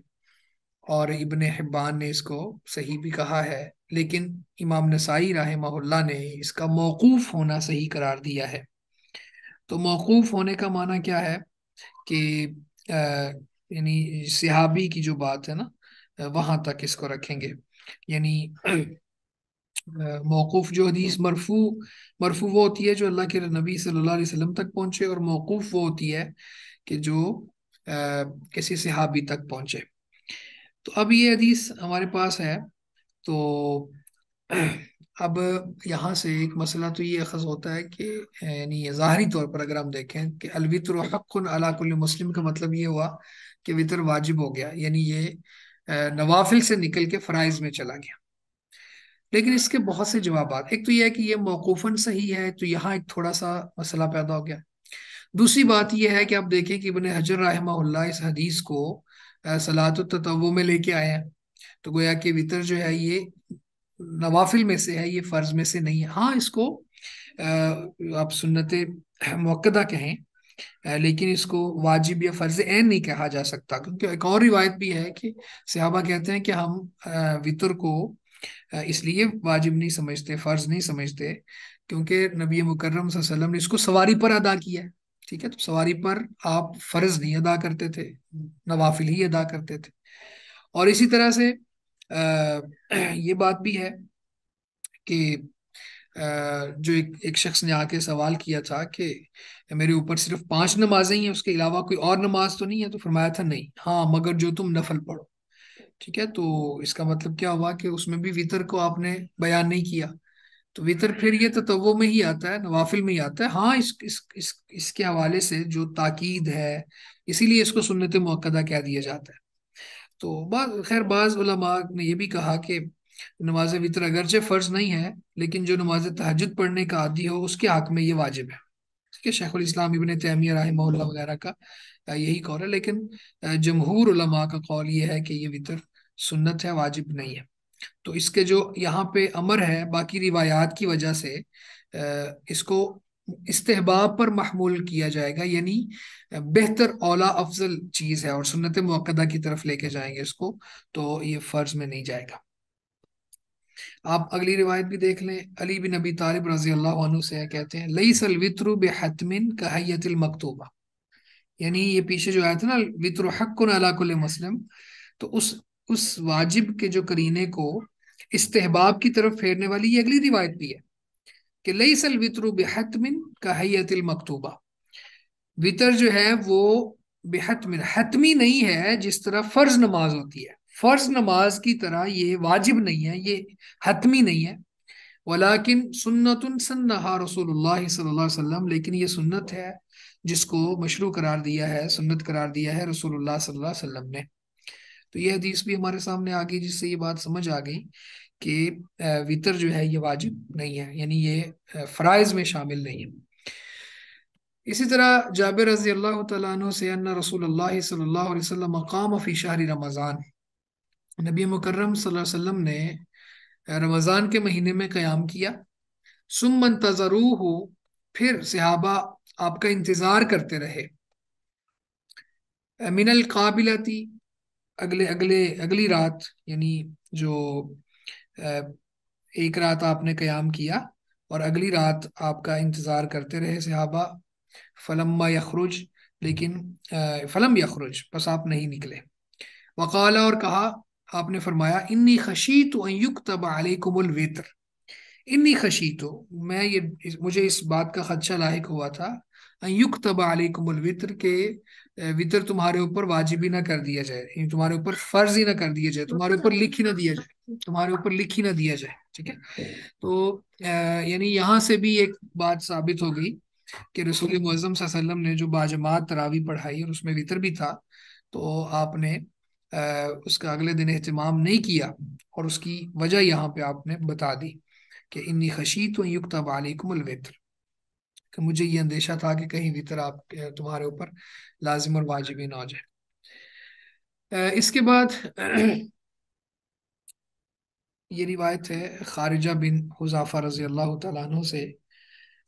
और इबन हिब्बान ने इसको सही भी कहा है, लेकिन इमाम नसाई राहिमहुल्लाह ने इसका मौकूफ होना सही करार दिया है। तो मौकूफ होने का माना क्या है कि यानी सिहाबी की जो बात है ना, वहाँ तक इसको रखेंगे। यानी मौकूफ जो हदीस मरफू मरफू वो होती है जो अल्लाह के नबी सल्लल्लाहु अलैहि वसल्लम तक पहुँचे और मौकूफ वो होती है कि जो आ, किसी सहाबी तक पहुँचे। तो अब ये हदीस हमारे पास है तो (clears throat) अब यहाँ से एक मसला तो ये अखज होता है कि यानी ज़ाहरी तौर पर अगर हम देखें कि अलवितर हक़ अला कुल मुस्लिम का मतलब ये हुआ कि वितर वाजिब हो गया। यानी ये नवाफिल से निकल के फ़राइज़ में चला गया। लेकिन इसके बहुत से जवाब एक तो यह है कि ये मौकूफन सही है तो यहाँ एक थोड़ा सा मसला पैदा हो गया। दूसरी बात यह है कि आप देखें कि इबन हजर रहमा इस हदीस को सलात तत्वों में लेके आए हैं। तो गोया कि वितर जो है ये नवाफिल में से है, ये फ़र्ज़ में से नहीं है। हाँ इसको आप सुन्नत मक्दा कहें लेकिन इसको वाजिब या फ़र्ज़ एन नहीं कहा जा सकता। क्योंकि एक और रिवायत भी है कि सहाबा कहते हैं कि हम वितर को इसलिए वाजिब नहीं समझते फ़र्ज़ नहीं समझते क्योंकि नबी मुकर्रम वसल्लम ने इसको सवारी पर अदा किया है ठीक है? तो सवारी पर आप फ़र्ज़ नहीं अदा करते थे नवाफिल ही अदा करते थे। और इसी तरह से आ, (clears throat) ये बात भी है कि जो एक एक शख्स ने आके सवाल किया था कि मेरे ऊपर सिर्फ़ पाँच नमाजें ही हैं उसके अलावा कोई और नमाज़ तो नहीं है? तो फरमाया था नहीं हाँ मगर जो तुम नफल पढ़ो। ठीक है? तो इसका मतलब क्या हुआ कि उसमें भी वितर को आपने बयान नहीं किया। तो वितर फिर ये तत्वों में ही आता है नवाफिल में ही आता है। हाँ इस, इस, इस इसके हवाले से जो ताकीद है इसीलिए इसको सुन्नत मौकदा कह दिया जाता है। तो बात खैर बाज ने यह भी कहा कि नमाज़ वितर अगरचे फ़र्ज़ नहीं है लेकिन जो नमाज़ तहजद पढ़ने का आदि हो उसके हक में ये वाजिब है। ठीक है? शेखुल इस्लाम इबन तैमिया रहमल्ला वगैरह का यही कौल है लेकिन जमहूर का कौल ये है कि ये वितर सुन्नत है, वाजिब नहीं है। तो इसके जो यहाँ पे अमर है, बाकी रिवायात की वजह से इसको इस्तेहबाब पर महमूल किया जाएगा, यानी बेहतर औला अफजल चीज़ है और सुन्नत मौकदा की तरफ़ लेके जाएँगे इसको तो ये फ़र्ज़ में नहीं जाएगा। आप अगली रिवायत भी देख लें। अली बिन नबी तालिब रज़ी अल्लाह से कहते हैं लई सल वित्रु बेहतमिन कहतिल मकतूबा। यानी ये पीछे जो आया था ना, वित्र हक अला मुस्लिम तो उस उस वाजिब के जो करीने को इस्तेहबाब की तरफ़ फेरने वाली ये अगली रिवायत भी है कि लई सल वित्रु बेहतमिन कहतिल मकतूबा। वितर जो है वो बेहतमिन, हतमी नहीं है, जिस तरह फ़र्ज़ नमाज़ होती है। फ़र्ज़ नमाज़ की तरह ये वाजिब नहीं है, ये हतमी नहीं है। वलाकिन सुन्नतुन सन्नहा रसूलुल्लाह सल्लल्लाहु लेकिन ये सुन्नत है जिसको मशरू करार दिया है, सुन्नत करार दिया है रसूलुल्लाह सल्लल्लाहु अलैहि वसल्लम ने। तो यह हदीस भी हमारे सामने आ गई, जिससे ये बात समझ आ गई कि वितर जो है, ये वाजिब नहीं है, यानी ये फ़राइज़ में शामिल नहीं है। इसी तरह जाबिर रज़ी अल्लाह तु से अलैहि वसल्लम मकाम फ़ी शहर रमज़ान। नबी मुकर्रम वसल्लम ने रमज़ान के महीने में क़याम किया। सुम तजरू हो फिर सहाबा आपका इंतज़ार करते रहे। मिनल काबिलती अगले अगले, अगली रात, यानी जो एक रात आपने क़याम किया और अगली रात आपका इंतज़ार करते रहे सहाबा फलम्मा यखरुज, लेकिन फलम यखरुज, बस आप नहीं निकले। वकाला और कहा, आपने फरमाया, इन्नी खशी तो युक्तब अलैकुमुल वित्र। इन्नी खशी तो मैं ये, मुझे इस बात का खदशा लाक हुआ था अलैकुमुल वित्र के वितर तुम्हारे ऊपर वाजिब ही ना कर दिया जाए तुम्हारे ऊपर फ़र्ज़ ही ना कर दिया जाए तुम्हारे ऊपर लिख ही ना दिया जाए तुम्हारे ऊपर लिख ही ना दिया जाए ठीक है? तो यानी यहाँ से भी एक बात साबित हो गई कि रसूल मुज़म ने जो बाजमात तरावी पढ़ाई और उसमें वितर भी था तो आपने आ, उसका अगले दिन अहतमाम नहीं किया और उसकी वजह यहाँ पे आपने बता दी कि इन्नी खशी तो युक्त वालेकुमुल वित्र। कि मुझे ये अंदेशा था कि कहीं वितर आप तुम्हारे ऊपर लाजिम और वाजिब ना हो जाए। इसके बाद (clears throat) ये रिवायत है, खारिजा बिन हुजाफा रज़ी अल्लाह तु से।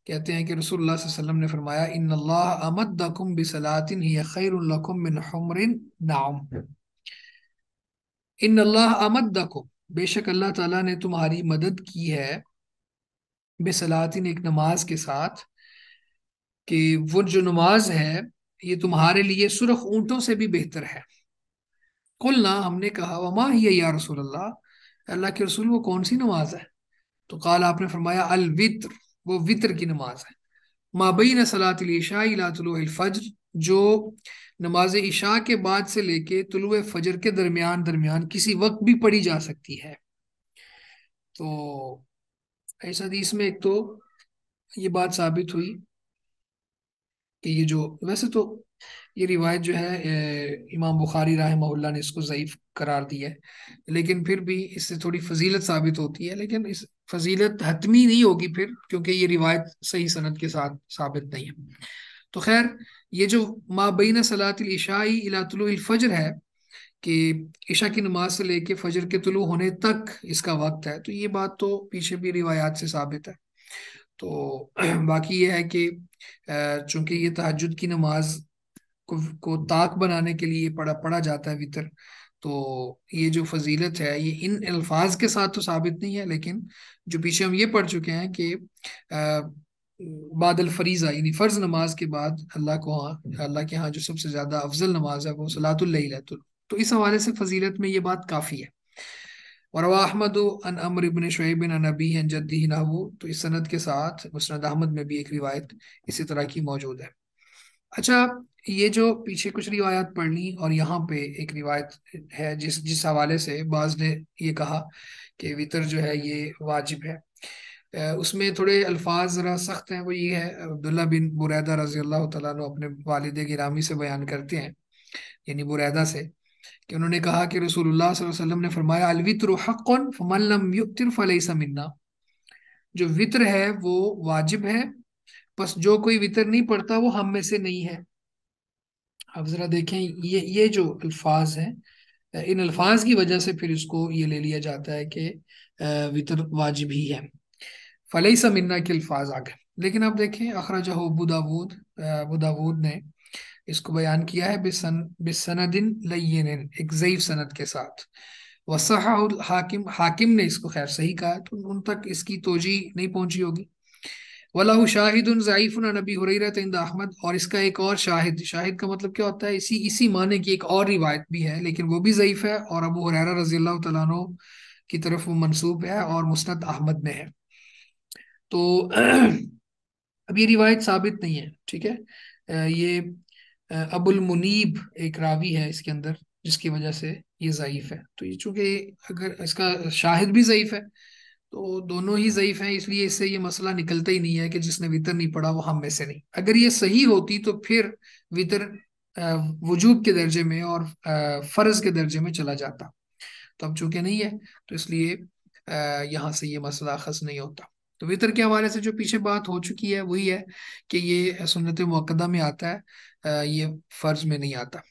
कहते हैं कि रसूलुल्लाह वसल्लम ने फरमाया इन अल्लाह अमद्दकुम बिसलातिन, हिय खैरुल लकुम मिन हुमरिन नाम इन अल्लाह आमदको बेशक अल्लाह ताला ने तुम्हारी मदद की है बेसलातिन एक नमाज़ के साथ। कि वो जो नमाज़ है, ये तुम्हारे लिए सुरख ऊंटों से भी बेहतर है। कुल ना हमने कहा, वमा ही या रसूल अल्लाह अल्लाह के रसूल, वो कौन सी नमाज़ है? तो काल आपने फरमाया अल वित्र वो वित्र की नमाज़ है। माबईन सलात फज्र जो नमाज़ इशा के बाद से लेके तुलु फजर के दरमियान दरमियान किसी वक्त भी पढ़ी जा सकती है। तो ऐसा हदीस में एक तो ये बात साबित हुई कि ये जो, वैसे तो ये रिवायत जो है इमाम बुखारी रहमहुल्लाह ने इसको ज़यीफ़ करार दिया है, लेकिन फिर भी इससे थोड़ी फजीलत साबित होती है, लेकिन इस फजीलत हतमी नहीं होगी फिर, क्योंकि ये रिवायत सही सनद के साथ साबित नहीं है। तो खैर, ये जो माबीन सलातिल इशाई इला है, कि ईशा की नमाज़ से लेके फजर के तुलू होने तक इसका वक्त है तो ये बात तो पीछे भी रिवायात से साबित है। तो (clears throat) बाकी ये है कि चूँकि ये तहजद की नमाज़ को, को ताक बनाने के लिए पढ़ा पढ़ा जाता है वितर तो ये जो फजीलत है ये इन अल्फाज के साथ तो साबित नहीं है लेकिन जो पीछे हम ये पढ़ चुके हैं कि बादल फरीजा यानी फ़र्ज़ नमाज़ के बाद अल्लाह को अल्लाह के यहाँ जो सबसे ज़्यादा अफजल नमाज़ है वो सलातुल लैल है तो, तो इस हवाले से फजीलत में ये बात काफ़ी है। और अहमद अन अमर इबन अन नबी जद्दी नाहू तो इस सनद के साथ मुस्नद अहमद में भी एक रिवायत इसी तरह की मौजूद है। अच्छा ये जो पीछे कुछ रिवायत पढ़ ली और यहाँ पे एक रिवायत है, जिस जिस हवाले से बाज ने ये कहा कि वितर जो है ये वाजिब है। उसमें थोड़े अल्फाज ज़रा सख्त हैं। वो ये है, अब्दुल्ला बिन बुरैदा रज़ी अल्लाह अपने वालद गिरामी से बयान करते हैं, यानी बुरैदा से। कि उन्होंने कहा कि रसूलुल्लाह सल्लल्लाहु अलैहि वसल्लम ने फरमाया अल वित्रु हक़्क़ुन फमन लम युतिर फलैसा मिन्ना. जो वित्र है, वो वाजिब है। बस जो कोई वितर नहीं पढ़ता, वो हम में से नहीं है। अब जरा देखें, ये ये जो अल्फाज हैं, इन अल्फाज की वजह से फिर इसको ये ले लिया जाता है कि वितर वाजिब ही है। फलैसा मिन्ना के अल्फाज आ गए लेकिन अब देखें, अखरजह हो दाऊद अबू दाऊद ने इसको बयान किया है, बिसन, बिसनदिन लय्यिन एक ज़ईफ सनद के साथ। वसहाहुल हाकिम हाकिम ने इसको खैर सही कहा तो उन तक इसकी तोजी नहीं पहुँची होगी। वलाहु शाहिदुन ज़ईफुन अन अबी हुरैरा इंद अहमद, और इसका एक और शाहिद शाहिद का मतलब क्या होता है? इसी इसी माने की एक और रिवायत भी है, लेकिन वो भी ज़ईफ है, और अबू हुरैरा रज़ी अल्लाह अन्हु की तरफ़ वो मंसूब है, और मुस्नद अहमद में है। तो (clears throat) अब ये रिवायत साबित नहीं है, ठीक है? ये अबुल मुनीब एक रावी है इसके अंदर, जिसकी वजह से ये ज़यीफ़ है। तो ये चूँकि अगर इसका शाहिद भी ज़ईफ है तो दोनों ही ज़यीफ़ हैं, इसलिए इससे ये मसला निकलता ही नहीं है कि जिसने वितर नहीं पढ़ा वो हम में से नहीं। अगर ये सही होती तो फिर वितर वजूब के दर्जे में और फ़र्ज़ के दर्जे में चला जाता। तो अब चूँकि नहीं है तो इसलिए यहाँ से ये मसला खस नहीं होता। तो वितर के हवाले से जो पीछे बात हो चुकी है, वही है कि ये सुनत मुअक्कदा में आता है। ये फ़र्ज़ में नहीं आता।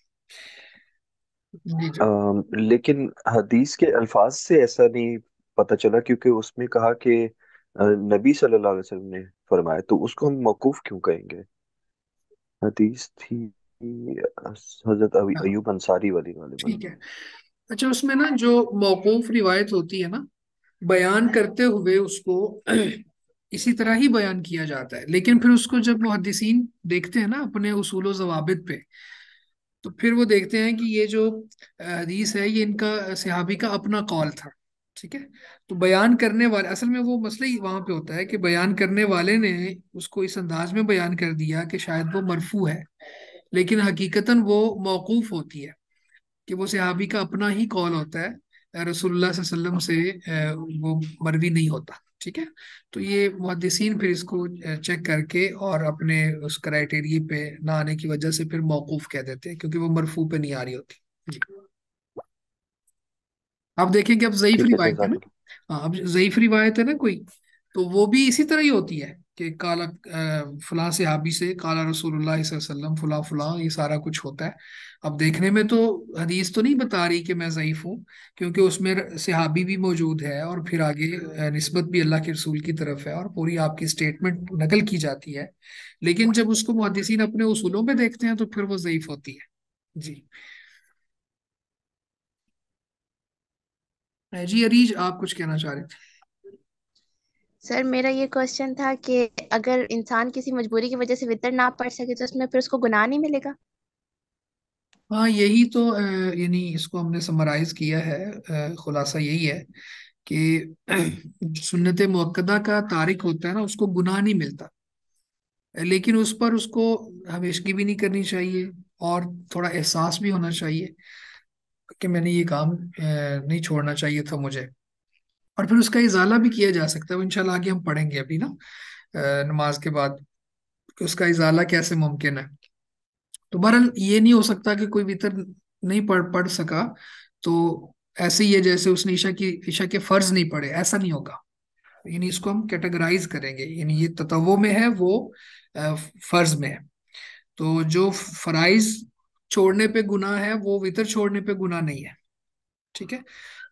जी जी। अम, लेकिन हदीस के अल्फाज से ऐसा नहीं पता चला क्योंकि उसमें कहा कि अ, नबी सल्लल्लाहु अलैहि वसल्लम ने फरमाया तो उसको हम मौकूफ क्यों कहेंगे? हदीस थी हज़रत अबी हाँ। अयूब अंसारी वाली गालिबन ठीक है। अच्छा उसमें ना जो मौकूफ रिवायत होती है ना बयान करते हुए उसको इसी तरह ही बयान किया जाता है। लेकिन फिर उसको जब मुहद्दिसीन देखते हैं ना अपने उसूल ज़वाबित पे तो फिर वो देखते हैं कि ये जो हदीस है, ये इनका सहाबी का अपना कॉल था, ठीक है? तो बयान करने वाले, असल में वो मसला ही वहाँ पे होता है कि बयान करने वाले ने उसको इस अंदाज में बयान कर दिया कि शायद वो मरफू है, लेकिन हकीकतन वो मौकूफ होती है कि वो सहाबी का अपना ही कौल होता है। सल्लल्लाहु से वो मरवी नहीं होता। ठीक है? तो ये मुहदसिन फिर इसको चेक करके और अपने उस क्राइटेरिया पे ना आने की वजह से फिर मौकूफ कह देते हैं क्योंकि वो मरफू पे नहीं आ रही होती। आप अब देखें कि अब जयीफ रिवायत है ना? हाँ अब जयीफ रिवायत है ना कोई तो वो भी इसी तरह ही होती है। कि काला फलां सहाबी से, काला अलैहि वसल्लम, फला फला, ये सारा कुछ होता है। अब देखने में तो हदीस तो नहीं बता रही कि मैं ज़ईफ हूँ, क्योंकि उसमें सहाबी भी मौजूद है और फिर आगे नस्बत भी अल्लाह के रसूल की तरफ़ है और पूरी आपकी स्टेटमेंट नकल की जाती है। लेकिन जब उसको मुहद्दिसीन अपने उसूलों में देखते हैं तो फिर वो ज़ईफ होती है। जी। जी अरीज, आप कुछ कहना चाह रहे थे? सर, मेरा ये क्वेश्चन था कि अगर इंसान किसी मजबूरी की वजह से वितर ना पढ़ सके तो उसमें फिर उसको गुनाह नहीं मिलेगा? हाँ यही तो यानी इसको हमने समराइज किया है। खुलासा यही है कि (clears throat) सुन्नत मुअक्कदा का तारिक होता है ना, उसको गुनाह नहीं मिलता। लेकिन उस पर उसको हमेशगी भी नहीं करनी चाहिए और थोड़ा एहसास भी होना चाहिए कि मैंने ये काम नहीं छोड़ना चाहिए था मुझे। और फिर उसका इजाला भी किया जा सकता है इंशाल्लाह आगे हम पढ़ेंगे अभी ना नमाज़ के बाद, कि उसका इजाला कैसे मुमकिन है। तो बहरहाल ये नहीं हो सकता कि कोई वितर नहीं पढ़ पढ़ सका तो ऐसे ही है जैसे उसने ईशा की, ईशा के फ़र्ज़ नहीं पढ़े ऐसा नहीं होगा। यानी इसको हम कैटेगराइज करेंगे, यानी ये तत्वों में है, वो फ़र्ज़ में है। तो जो फराइज छोड़ने पे गुनाह है, वो वितर छोड़ने पे गुनाह नहीं है, ठीक है?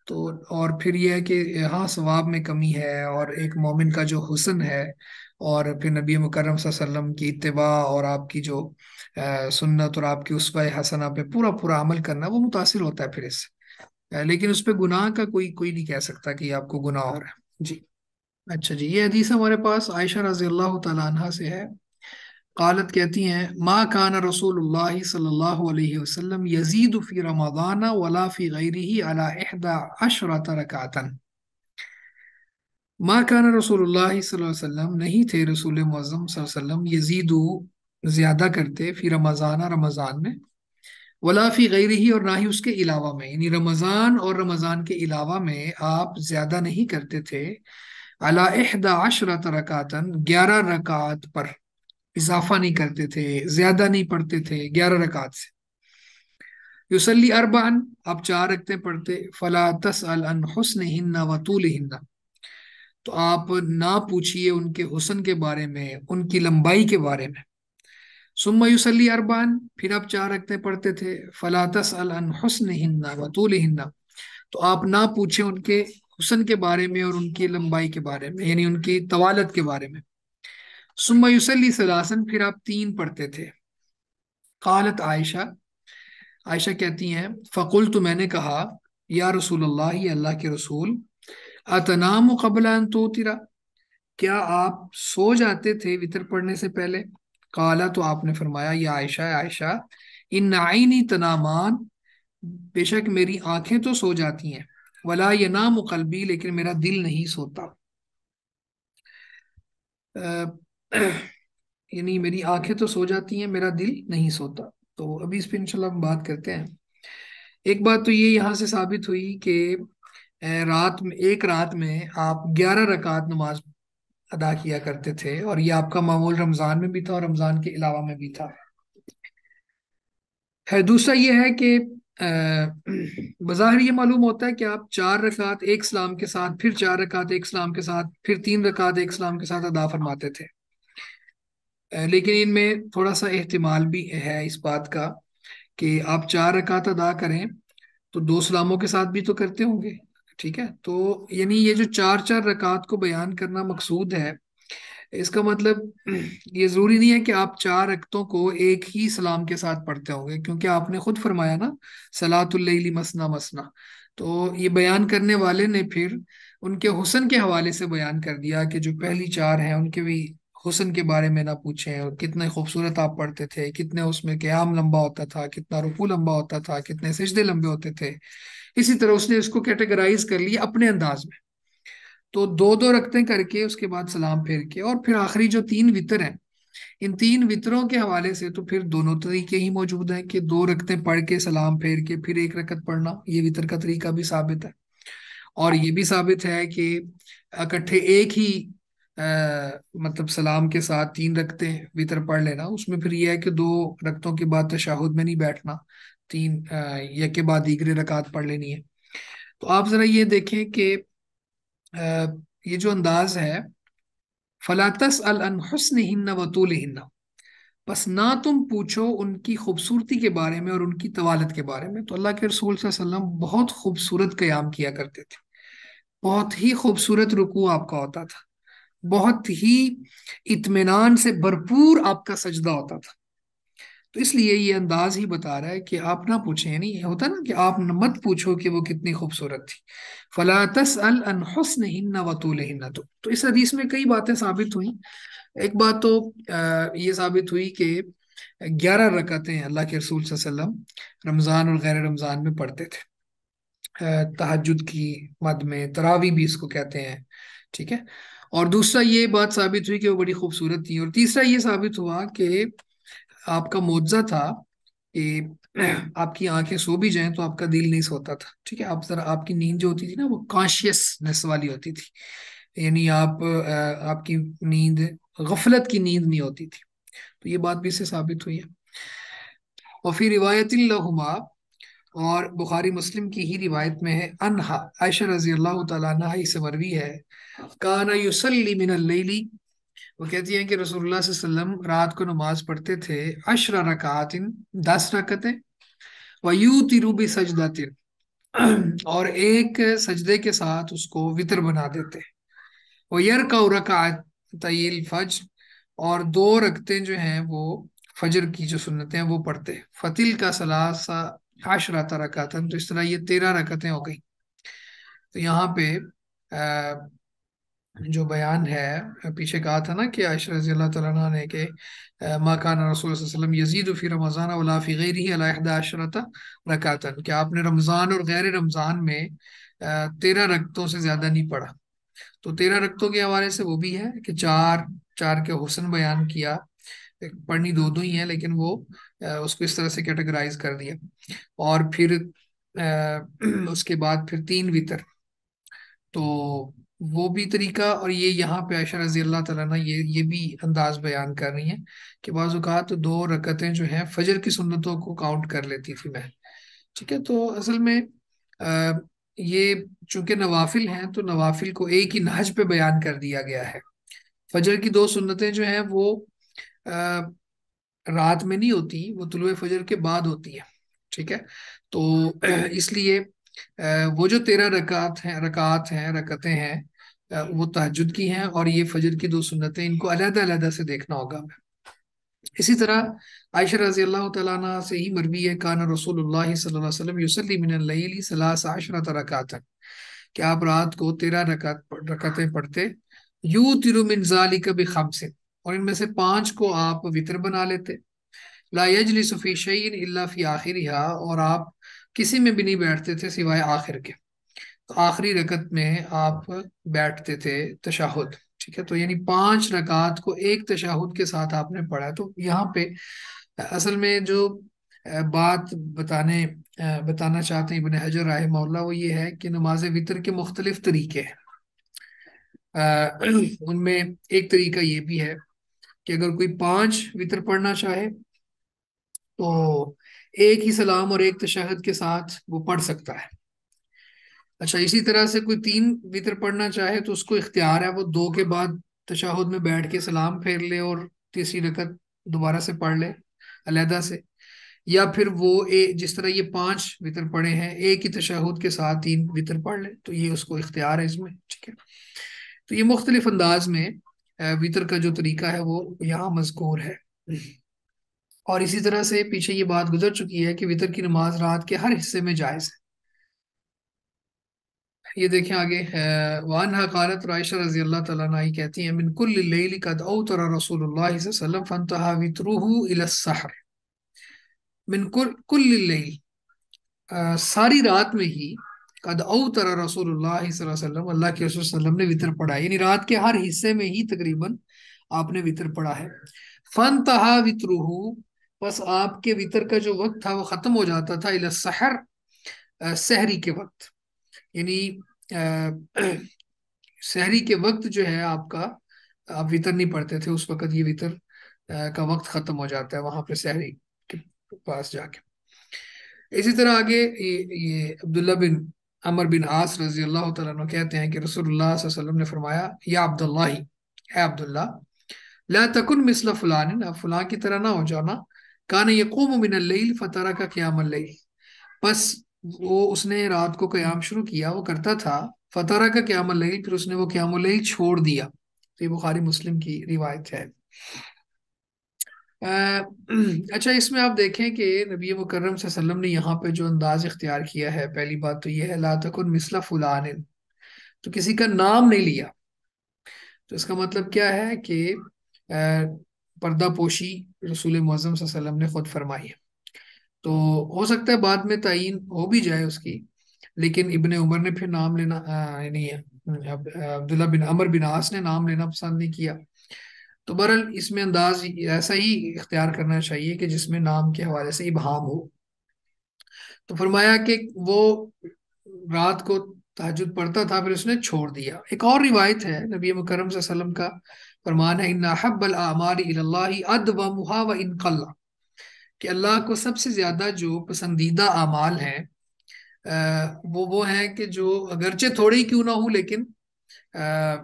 तो और फिर यह है कि हाँ सवाब में कमी है और एक मोमिन का जो हुसन है और फिर नबी मुकरम वसल्लम की इत्तबा और आपकी जो सुन्नत और आपकी उस हसना पे पूरा पूरा अमल करना, वो मुतासर होता है फिर इससे। लेकिन उस पर गुनाह का कोई कोई नहीं कह सकता कि आपको गुनाह हो रहा है। जी। अच्छा जी, ये हदीस हमारे पास आयशा रज़ी अल्लाह तला से है। कालत कहती हैं, माँ कान सल्लल्लाहु अलैहि वसल्लम यजीद फ़ी वला फ़ी गैरिही अला इहदा अशरत रकातन. मा कान रसूलुल्लाह सल्लल्लाहु नहीं थे रसूल अलैहि वसल्लम यजीदु ज़्यादा करते फ़ी रमज़ाना रमज़ान में, वला फ़ी गैरिही और ना ही उसके अलावा में, यानी रमज़ान और रमज़ान के अलावा में आप ज़्यादा नहीं करते थे, अला इहदा अशरत रकातन, ग्यारह रकात पर। इजाफा नहीं करते थे, ज़्यादा नहीं पढ़ते थे, ग्यारह रकात से। युसली अरबान, आप चार रखते पढ़ते, फला तस अल हुसन हिन्ना वतूल हिन्ना तो आप ना पूछिए उनके हुसन के बारे में, उनकी लंबाई के बारे में। सुम्मा युसली अरबान, फिर आप चार रखते पढ़ते थे, फला तस अल हुसन हिन्ना वतूल हिन्ना तो आप ना पूछे उनके हुसन के बारे में और उनकी लंबाई के बारे में, यानी उनकी तवालत के बारे में। सुम्मा युसली सलासन फिर आप तीन पढ़ते थे। कालत आयशा आयशा कहती हैं फ़कुल तो मैंने कहा, या रसूल अल्लाह अल्लाह के रसूल, अतनाम कबला तो तिरा क्या आप सो जाते थे वितर पढ़ने से पहले? काला तो आपने फरमाया, या आयशा आयशा इन आईनी तनामान, बेशक मेरी आँखें तो सो जाती हैं, वला ये नाम कलबी, लेकिन मेरा दिल नहीं सोता। (clears throat) यानी मेरी आँखें तो सो जाती हैं, मेरा दिल नहीं सोता। तो अभी इस पर इंशाल्लाह हम बात करते हैं। एक बात तो ये यहाँ से साबित हुई कि रात में, एक रात में आप ग्यारह रकात नमाज़ अदा किया करते थे और ये आपका मामूल रमज़ान में भी था और रमज़ान के अलावा में भी था। है दूसरा ये है कि बाहर ये मालूम होता है कि आप चार रकात एक सलाम के साथ, फिर चार रकात एक सलाम के साथ, फिर तीन रकात एक सलाम के साथ अदा फरमाते थे। लेकिन इनमें थोड़ा सा एहतमाल भी है इस बात का कि आप चार रकात अदा करें तो दो सलामों के साथ भी तो करते होंगे, ठीक है? तो यानी ये जो चार चार रकात को बयान करना मकसूद है, इसका मतलब ये ज़रूरी नहीं है कि आप चार रकतों को एक ही सलाम के साथ पढ़ते होंगे, क्योंकि आपने खुद फरमाया ना सलातुल्लैली मसना मसना। तो ये बयान करने वाले ने फिर उनके हुसन के हवाले से बयान कर दिया कि जो पहली चार हैं, उनके भी हुसन के बारे में ना पूछें और कितने खूबसूरत आप पढ़ते थे, कितने उसमें क्याम लंबा होता था, कितना रुकू लंबा होता था, कितने सजदे लंबे होते थे। इसी तरह उसने इसको कैटेगराइज कर लिया अपने अंदाज में। तो दो दो रखते करके, उसके बाद सलाम फेर के और फिर आखिरी जो तीन वितर हैं, इन तीन वितरों के हवाले से तो फिर दोनों तरीके ही मौजूद हैं कि दो रखते पढ़ के, सलाम फेर के, फिर एक रकत पढ़ना, ये वितर का तरीका भी साबित है। और ये भी साबित है कि इकट्ठे एक ही मतलब सलाम के साथ तीन रखते वितर पढ़ लेना। उसमें फिर यह है कि दो रकतों के बाद तशाहुद में नहीं बैठना, तीन एक के बाद दीगरे रकात पढ़ लेनी है। तो आप जरा ये देखें कि ये जो अंदाज है फलातस अल हुसन हिन्ना वतूल हिन्ना बस ना तुम पूछो उनकी खूबसूरती के बारे में और उनकी तवालत के बारे में। तो अल्लाह के रसूल वसल्लम बहुत खूबसूरत क्याम किया करते थे। बहुत ही खूबसूरत रुकू आपका होता था। बहुत ही इत्मीनान से भरपूर आपका सजदा होता था। तो इसलिए ये अंदाज ही बता रहा है कि आप ना पूछें यानी होता ना कि आप मत पूछो कि वो कितनी खूबसूरत थी। फला तस अल हुस्न हिन्ना वतूल हिन्ना तो, तो इस हदीस में कई बातें साबित हुई। एक बात तो आ, ये साबित हुई कि ग्यारह रकतें अल्लाह के रसूल वसल्लम रमज़ान और गैर रमज़ान में पढ़ते थे। तहजद की मद में तरावी भी इसको कहते हैं ठीक है? और दूसरा ये बात साबित हुई कि वो बड़ी खूबसूरत थी, और तीसरा ये साबित हुआ कि आपका मुआवजा था कि (clears throat) आपकी आँखें सो भी जाएँ तो आपका दिल नहीं सोता था। ठीक है, आप जरा, आपकी नींद जो होती थी ना वो कॉन्शियसनेस वाली होती थी। यानी आप आपकी नींद, गफलत की नींद नहीं होती थी। तो ये बात भी इससे साबित हुई है। वफ़ी रिवायत लहुमा और बुखारी मुस्लिम की ही रिवायत में है, अनहा, आयशा रज़ी अल्लाह तला से मरवी है, काना युसल्ली मिनल वो कहती हैं कि रसूलुल्लाह सल्लम रात को नमाज़ पढ़ते थे अशरा रकातिन दस रकतें, व यूतिरू भी सजदातिन, और एक सजदे के साथ उसको वितर बना देते, वो यर का रकात तयल फज और दो रकतें जो हैं वो फजर की जो सुन्नतें हैं वो पढ़ते, फतिल का सलासा आशरा रकातन तो इस तरह ये तेरह रकतें हो गई। तो यहाँ पे जो बयान है, पीछे कहा था ना कि आयशा रज़ी अल्लाह तआला ने के मकान रसूल वसल्लम यजीद फ़ी रमज़ान वला फ़ी गैरिही अला इहदा अशरता रकातन। कि आपने रमज़ान और गैर रमज़ान में तेरह रक्तों से ज़्यादा नहीं पढ़ा? तो तेरह रक्तों के हवाले से वो भी है कि चार चार के हुसन बयान किया पढ़नी दो दो ही है लेकिन वो उसको इस तरह से कैटेगराइज कर दिया। और फिर (clears throat) उसके बाद फिर तीन वितर। तो वो भी तरीका और ये यहाँ पे आयशा रज़ी अल्लाह तला ये ये भी अंदाज बयान कर रही हैं कि बाजू तो दो रकतें जो हैं फजर की सुन्नतों को काउंट कर लेती थी मैं। ठीक है तो असल में आ, ये चूँकि नवाफिल हैं तो नवाफिल को एक ही नहज पे बयान कर दिया गया है। फजर की दो सुन्नतें जो हैं वो आ, रात में नहीं होती वो तुलु फजर के बाद होती है ठीक है? तो इसलिए वो जो तेरह रकात हैं रकात हैं रकतें हैं वो तहजद की हैं और ये फजर की दो सुन्नतें इनको अलहदा अलहदा से देखना होगा। इसी तरह आयशा रज़ी अल्लाह तला से ही मरवी है कान सलास अशरत रकातन। कि आप रात को तेरह रकात रकतें पढ़ते यू तिरु मिन जालिक बिखमसिन और इनमें से पाँच को आप वितर बना लेते। ला यजलिसु फ़ी शैइन इल्ला फ़ी और आप किसी में भी नहीं बैठते थे सिवाय आखिर के। तो आखिरी रकत में आप बैठते थे तशाहुद, ठीक है? तो यानी पाँच रकात को एक तशाहुद के साथ आपने पढ़ा तो यहाँ पे असल में जो बात बताने बताना चाहते हैं इबन हजर राय मौला वो ये है कि नमाज़ वितर के मुख्तलिफ़ तरीके हैं। उनमें एक तरीका ये भी है कि अगर कोई पाँच वितर पढ़ना चाहे तो एक ही सलाम और एक तशहद के साथ वो पढ़ सकता है। अच्छा इसी तरह से कोई तीन वितर पढ़ना चाहे तो उसको इख्तियार है वो दो के बाद तशाहुद में बैठ के सलाम फेर ले और तीसरी रकत दोबारा से पढ़ ले अलहदा से। या फिर वो ए, जिस तरह ये पाँच वितर पढ़े हैं एक ही तशाहुद के साथ तीन वितर पढ़ ले तो ये उसको इख्तियार है इसमें ठीक है? तो ये मुख्तलिफ़ अंदाज में वितर का जो तरीका है वो यहाँ मजकूर है। और इसी तरह से पीछे ये बात गुजर चुकी है कि वितर की नमाज़ रात के हर हिस्से में जायज़ है। ये देखें आगे वान कालत रायशा रज़ी अल्लाह तला कहती हैं, मिन कुल लैल कद औतर रसूलुल्लाह सल्लल्लाहु फंतहा वितरुहु इला सहर। मिन कुल कुल लैल सारी रात में ही कद औतर रसूलुल्लाह अल्लाह के रसूल सल्लम ने वितर पढ़ा यानी रात के हर हिस्से में ही तकरीबन आपने वितर पढ़ा है। फन तहा वितरुहु बस आपके वितर का जो वक्त था वो खत्म हो जाता था इला सहर सहरी के वक्त। यानी (clears throat) सहरी के वक्त जो है आपका आप वितर नहीं पढ़ते थे उस वक्त ये वितर का वक्त खत्म हो जाता है वहाँ पे सहरी के पास जाके। इसी तरह आगे ये, ये अब्दुल्ला बिन अमर बिन आस रज़ी अल्लाह तु कहते हैं कि वसल्लम ने फरमाया, या अब्दुल्ला ही है अब्दुल्ला ला तकुन मिसल फलान फलां की तरह ना हो जाना कान यकूम मिन लैल फतरा का क्याम बस वो उसने रात को क्याम शुरू किया, वो करता था फतरा का क्याम फिर उसने वो क्याम छोड़ दिया। तो ये बुखारी मुस्लिम की रिवायत है। (clears throat) अच्छा इसमें आप देखें कि नबी मुकर्रम वसल्लम ने यहाँ पे जो अंदाज इख्तियार किया है, पहली बात तो यह है, ला तकुन मिसला फुलान तो किसी का नाम नहीं लिया। तो इसका मतलब क्या है कि पर्दा पोशी रसूल मज़म वसल्लम ने खुद फरमाई है। तो हो सकता है बाद में तयन हो भी जाए उसकी, लेकिन इबन उमर ने फिर नाम लेना नहीं है अब्दुल्ला बिन अमर बिन आस ने नाम लेना पसंद नहीं किया। तो बहरल इसमें अंदाज ऐसा ही इख्तियार करना चाहिए कि जिसमें नाम के हवाले से इबहम हो। तो फरमाया कि वो रात को तहजद पढ़ता था फिर उसने छोड़ दिया। एक और रिवायत है नबी मुकरम वसल्लम का फरमान है इन्ना हब्बल इल्लाह अदवमुहा व इन कि अल्लाह को सबसे ज़्यादा जो पसंदीदा अमाल हैं वो वो है कि जो अगरचे थोड़े ही क्यों ना हो लेकिन आ,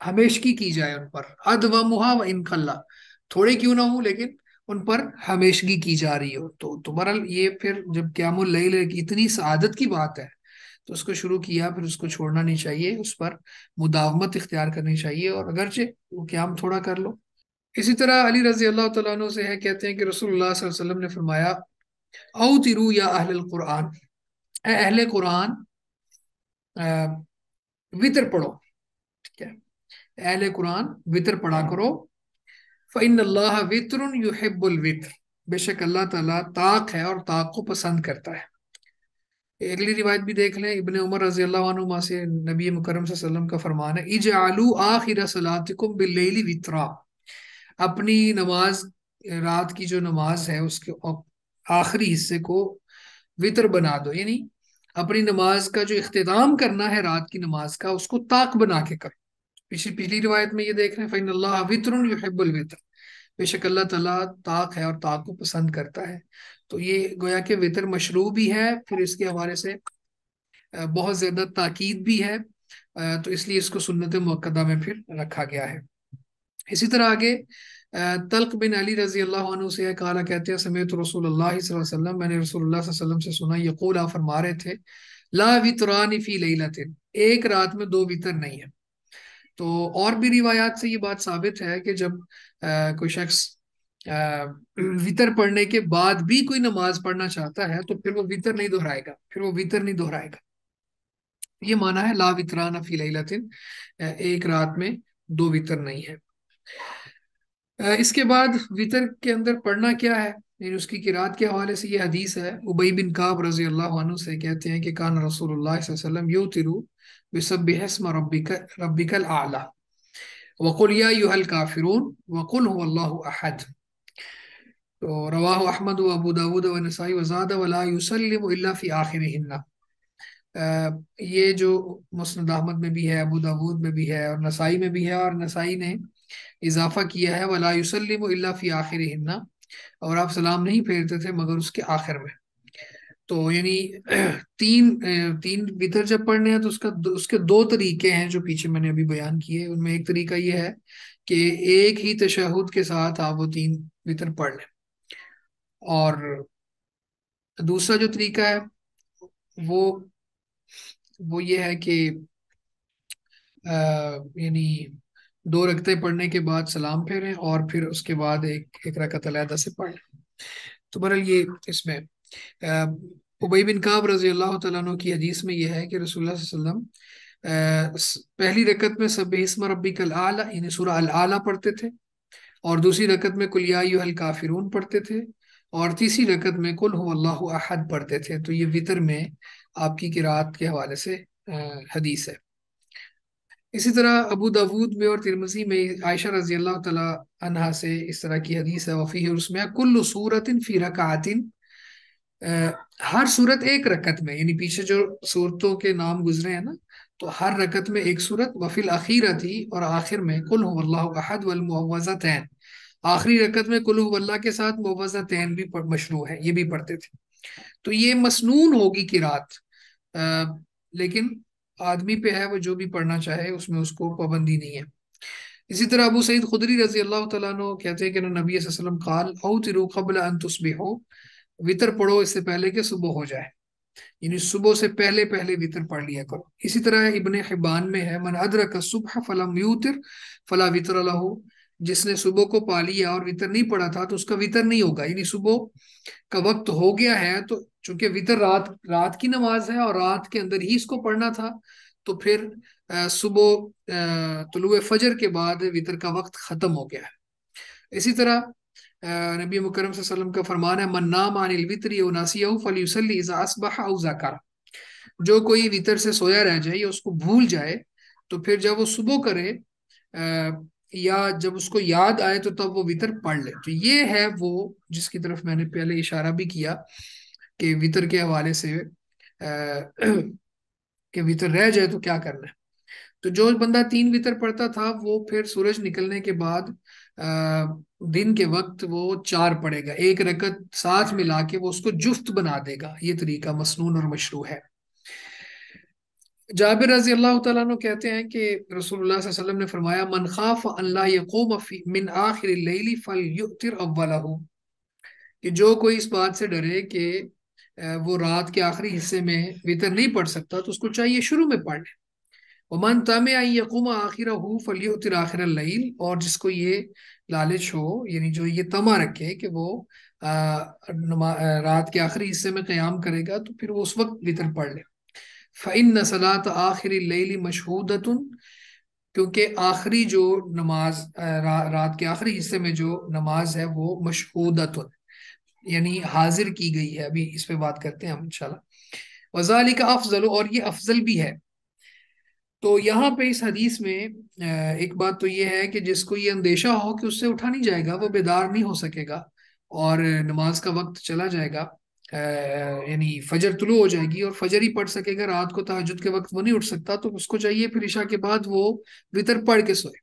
हमेशगी की जाए उन पर। अद व मुहा व इनकल्ला थोड़े क्यों ना हो, लेकिन उन पर हमेशगी की जा रही हो। तो तो बहरहाल ये फिर जब क्यामुल की इतनी सादत की बात है तो उसको शुरू किया, फिर उसको छोड़ना नहीं चाहिए, उस पर मुदावमत इख्तियार करनी चाहिए, और अगरचे वो क्याम थोड़ा कर लो। इसी तरह अली रज़ी अल्लाह अन्हु से है, कहते हैं कि वसल्लम ने फरमाया औ तिरू या अहल कुरान अहले कुरान वितर पढ़ो। अहले कुरान, वितर पढ़ा करो। फ़इन अल्लाह वित्र। बेशक अल्लाह ताला ताक है और ताक को पसंद करता है। अगली रिवायत भी देख लें, इब्ने उमर रज़ी अल्लाह से नबी मुकरम वसल्लम का फरमान है इजअलू आखिर सलातिकुम बिल्लैली वित्रा। अपनी नमाज़, रात की जो नमाज़ है, उसके आखिरी हिस्से को वितर बना दो। यानी अपनी नमाज़ का जो इख्तिताम करना है, रात की नमाज़ का, उसको ताक बना के करो। पिछली पिछली रिवायत में ये देख रहे हैं फ़इन अल्लाह बेशक अल्लाह ताला ताक है और ताक को पसंद करता है। तो ये गोया के वितर मशरू भी है, फिर इसके हवाले से बहुत ज़्यादा ताकीद भी है तो इसलिए इसको सुन्नत मुक्कदा में फिर रखा गया है। इसी तरह आगे तल्क बिन अली रज़ी अल्लाह से कहा कहते हैं, समेत सल्लल्लाहु अलैहि मैंने वसल्लम से सुना यकूल फरमा रहे थे, ला वितरानी फ़ी लैलतिन, एक रात में दो वितर नहीं है। तो और भी रिवायात से ये बात साबित है कि जब अ, कोई शख्स वितर पढ़ने के बाद भी कोई नमाज़ पढ़ना चाहता है तो फिर वो वितर नहीं दोहराएगा फिर वो वितर नहीं दोहराएगा। ये माना है ला वितराना फ़ी लैलतिन अ, एक रात में दो वितर नहीं है। इसके बाद वितर के अंदर पढ़ना क्या है? उसकी किरात के हवाले से ये हदीस है उबई बिन काब रज़ी अल्लाह से कहते हैं कि कान अलैहि वसल्लम युतिरु बिसब्बिह इस्म आला वकुल या तो रवाहु व नसाई व ज़ादा वला युसल्लिमु ये जो मुस्नद अहमद में भी है अबू दाऊद में भी है और नसाई में भी है और नसाई ने इजाफा किया है वला फ़ी आखिरिहिन्ना और आप सलाम नहीं फेरते थे मगर उसके आखिर में तो यानी तीन तीन वितर जब पढ़ने हैं तो उसका उसके दो तरीके हैं जो पीछे मैंने अभी बयान किए उनमें एक तरीका ये है कि एक ही तशहुद के साथ आप वो तीन वितर पढ़ लें। और दूसरा जो तरीका है, वो वो ये है कि यानी दो रकते पढ़ने के बाद सलाम फेरें और फिर उसके बाद एक एक रकत अलहदा से पढ़ लें। तो बहरहाल ये इसमें उबई बिन काब रज़ी अल्लाह अन्हु की हदीस में यह है कि स- पहली रकत में सब्बिह इस्म रब्बिकल आला, यानी सूरह अल आला पढ़ते थे, और दूसरी रकत में कुल या अय्युहल काफिरून पढ़ते थे, और तीसरी रकत में कुल हुवल्लाहु अहद पढ़ते थे। तो ये वितर में आपकी किरात के हवाले से हदीस है। इसी तरह अबू दाऊद में और तिरमिजी में आयशा रज़ी अल्लाह अन्हा से इस तरह की हदीस है वफ़ी है उसमें कुल्लु सूरतिन फ़ी रकातिन हर सूरत एक रकत में यानी पीछे जो सूरतों के नाम गुजरे हैं ना तो हर रकत में एक सूरत वफिल अखीरती और आखिर में कुल अहद मुअव्वज़तैन। आखिरी रकत में कुल हुवल्लाह के साथ मुआवजा तैन भी मशरू है ये भी पढ़ते थे। तो ये मसनून होगी किरात अ, लेकिन आदमी पे है वो जो भी पढ़ना चाहे उसमें उसको पाबंदी नहीं है। इसी तरह अबू सईद खुदरी रज़ी अल्लाह अन्हु कहते हैं कि नबी वसल्लम काल औतिरू क़ब्ल अन वितर पढ़ो इससे पहले कि सुबह हो जाए। यानी सुबह से पहले पहले वितर पढ़ लिया करो। इसी तरह इब्ने हिब्बान में है, मन अदरक सुबह फलम यूतिर, फला वितर लहू। जिसने सुबह को पा लिया और वितर नहीं पढ़ा था तो उसका वितर नहीं होगा। यानी सुबह का वक्त हो गया है तो चूँकि वितर रात रात की नमाज़ है और रात के अंदर ही इसको पढ़ना था तो फिर सुबह तुलुए फजर के बाद वितर का वक्त खत्म हो गया है। इसी तरह नबी मुकरम वसल्लम का फरमान है, मन नाम अनिल वित्री फलयुसल्ली इज़ा अस्बह जो कोई वितर से सोया रह जाए या उसको भूल जाए तो फिर जब वो सुबह करे या जब उसको याद आए तो तब वो वितर पढ़ ले। तो ये है वो जिसकी तरफ़ मैंने पहले इशारा भी किया कि वितर के हवाले से (clears throat) कि वितर रह जाए तो क्या करना है। तो जो बंदा तीन वितर पढ़ता था, वो फिर सूरज निकलने के बाद दिन के वक्त वो चार पड़ेगा एक रकत साथ मिला के वो उसको जुफ्त बना देगा। ये तरीका मसनून और मशरू है। जाबिर रज़ी अल्लाह तु कहते हैं कि रसूलुल्लाह वसल्लम ने फरमाया, मन खाफ अल्लाह मिन आखिर फल युतिर अव्वलहु। कि जो कोई इस बात से डरे कि वो रात के आखिरी हिस्से में वितर नहीं पढ़ सकता तो उसको चाहिए शुरू में पढ़ ले। वमन तम यकूम आखिर हो फलियुतिर आखिर लईल और जिसको ये लालच हो यानी जो ये तमा रखे कि वो आ, रात के आखिरी हिस्से में क्याम करेगा तो फिर वो उस वक्त वितर पढ़ ले। फ़िन सलात आखिरी लैली मशहूदतुन क्योंकि आखिरी जो नमाज़ रा, रात के आखिरी हिस्से में जो नमाज़ है वो मशहूदतुन यानी हाजिर की गई है। अभी इस पे बात करते हैं हम इंशाल्लाह। वजाली का अफजल और ये अफजल भी है। तो यहाँ पे इस हदीस में एक बात तो ये है कि जिसको ये अंदेशा हो कि उससे उठा नहीं जाएगा वो बेदार नहीं हो सकेगा और नमाज़ का वक्त चला जाएगा। यानी फजर तुलू हो जाएगी और फजर ही पढ़ सकेगा रात को तहजद के वक्त वो नहीं उठ सकता तो उसको चाहिए फिर ईशा के बाद वो वितर पढ़ के सोए।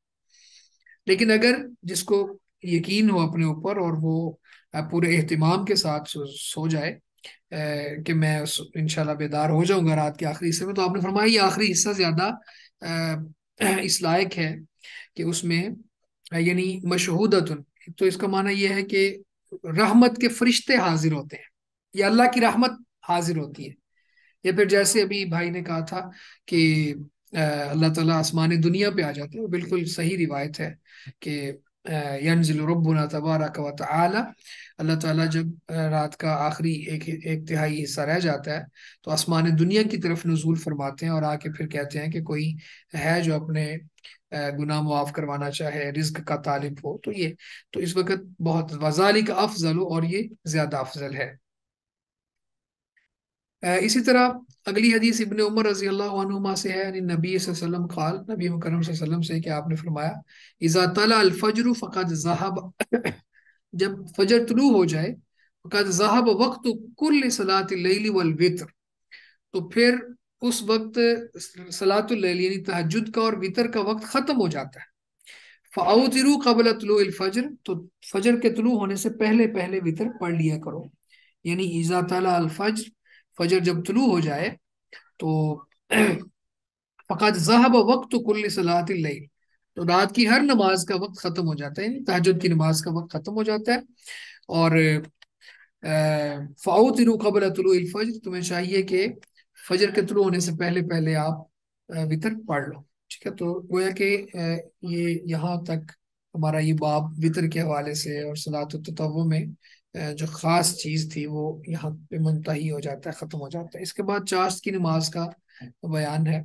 लेकिन अगर जिसको यकीन हो अपने ऊपर और वो पूरे अहतमाम के साथ सो, सो जाए कि मैं इंशाल्लाह बेदार हो जाऊँगा रात के आखिरी हिस्से में। तो आपने फरमाया ये आखिरी हिस्सा ज़्यादा इस लायक है कि उसमें, यानी मशहूदतन। तो इसका माना यह है कि रहमत के फरिश्ते हाजिर होते हैं, या अल्लाह की रहमत हाजिर होती है। या फिर जैसे अभी भाई ने कहा था कि अल्लाह ताला आसमान दुनिया पे आ जाते हैं बिल्कुल सही रिवायत है कि यंजिल रब्बुना तबारक व तआला अल्लाह ताला जब रात का आखिरी एक एक तिहाई हिस्सा रह जाता है तो आसमान दुनिया की तरफ़ नजूल फरमाते हैं और आके फिर कहते हैं कि कोई है जो अपने गुनाह मुआफ करवाना चाहे रिज्क का तालिब हो तो ये तो इस वक्त बहुत वजाली का अफजल हो और ये ज़्यादा अफजल है इसी तरह अगली हदीस इबन उमर रज़ी अल्लाह से है, यानी नबी वसल्लम खाल नबी मुकरम वसल्लम से कि आपने फरमाया, इज़ा तला अल फजर फ़कद ज़हब। (coughs) जब फजर तुलू हो जाए फ़कत जहाब वक्त कुल सलात लैली वल वित्र। तो फिर उस वक्त सलातुल यानी तहज्जुद का और वितर का वक्त ख़त्म हो जाता है। फ़ाउतिरू कबल तुलू फजर तो फजर के तुलू होने से पहले पहले वितर पढ़ लिया करो। यानी इज़ा तला अल फजर जब तुलू हो जाए तो फ़कत जहब वक्त कुल्ल सलात तो रात की हर नमाज़ का वक्त ख़त्म हो जाता है तहजद की नमाज़ का वक्त ख़त्म हो जाता है। और फ़ाउत कबल तुलू फजर, तुम्हें चाहिए कि फजर के तुलू होने से पहले पहले आप वितर पढ़ लो। ठीक है तो गोया कि ये यहाँ तक हमारा ये बाब वितर के हवाले से और सलात तत्व में जो ख़ास चीज़ थी वो यहाँ पे मुंतही हो जाता है, ख़त्म हो जाता है। इसके बाद चाश्त की नमाज़ का बयान है।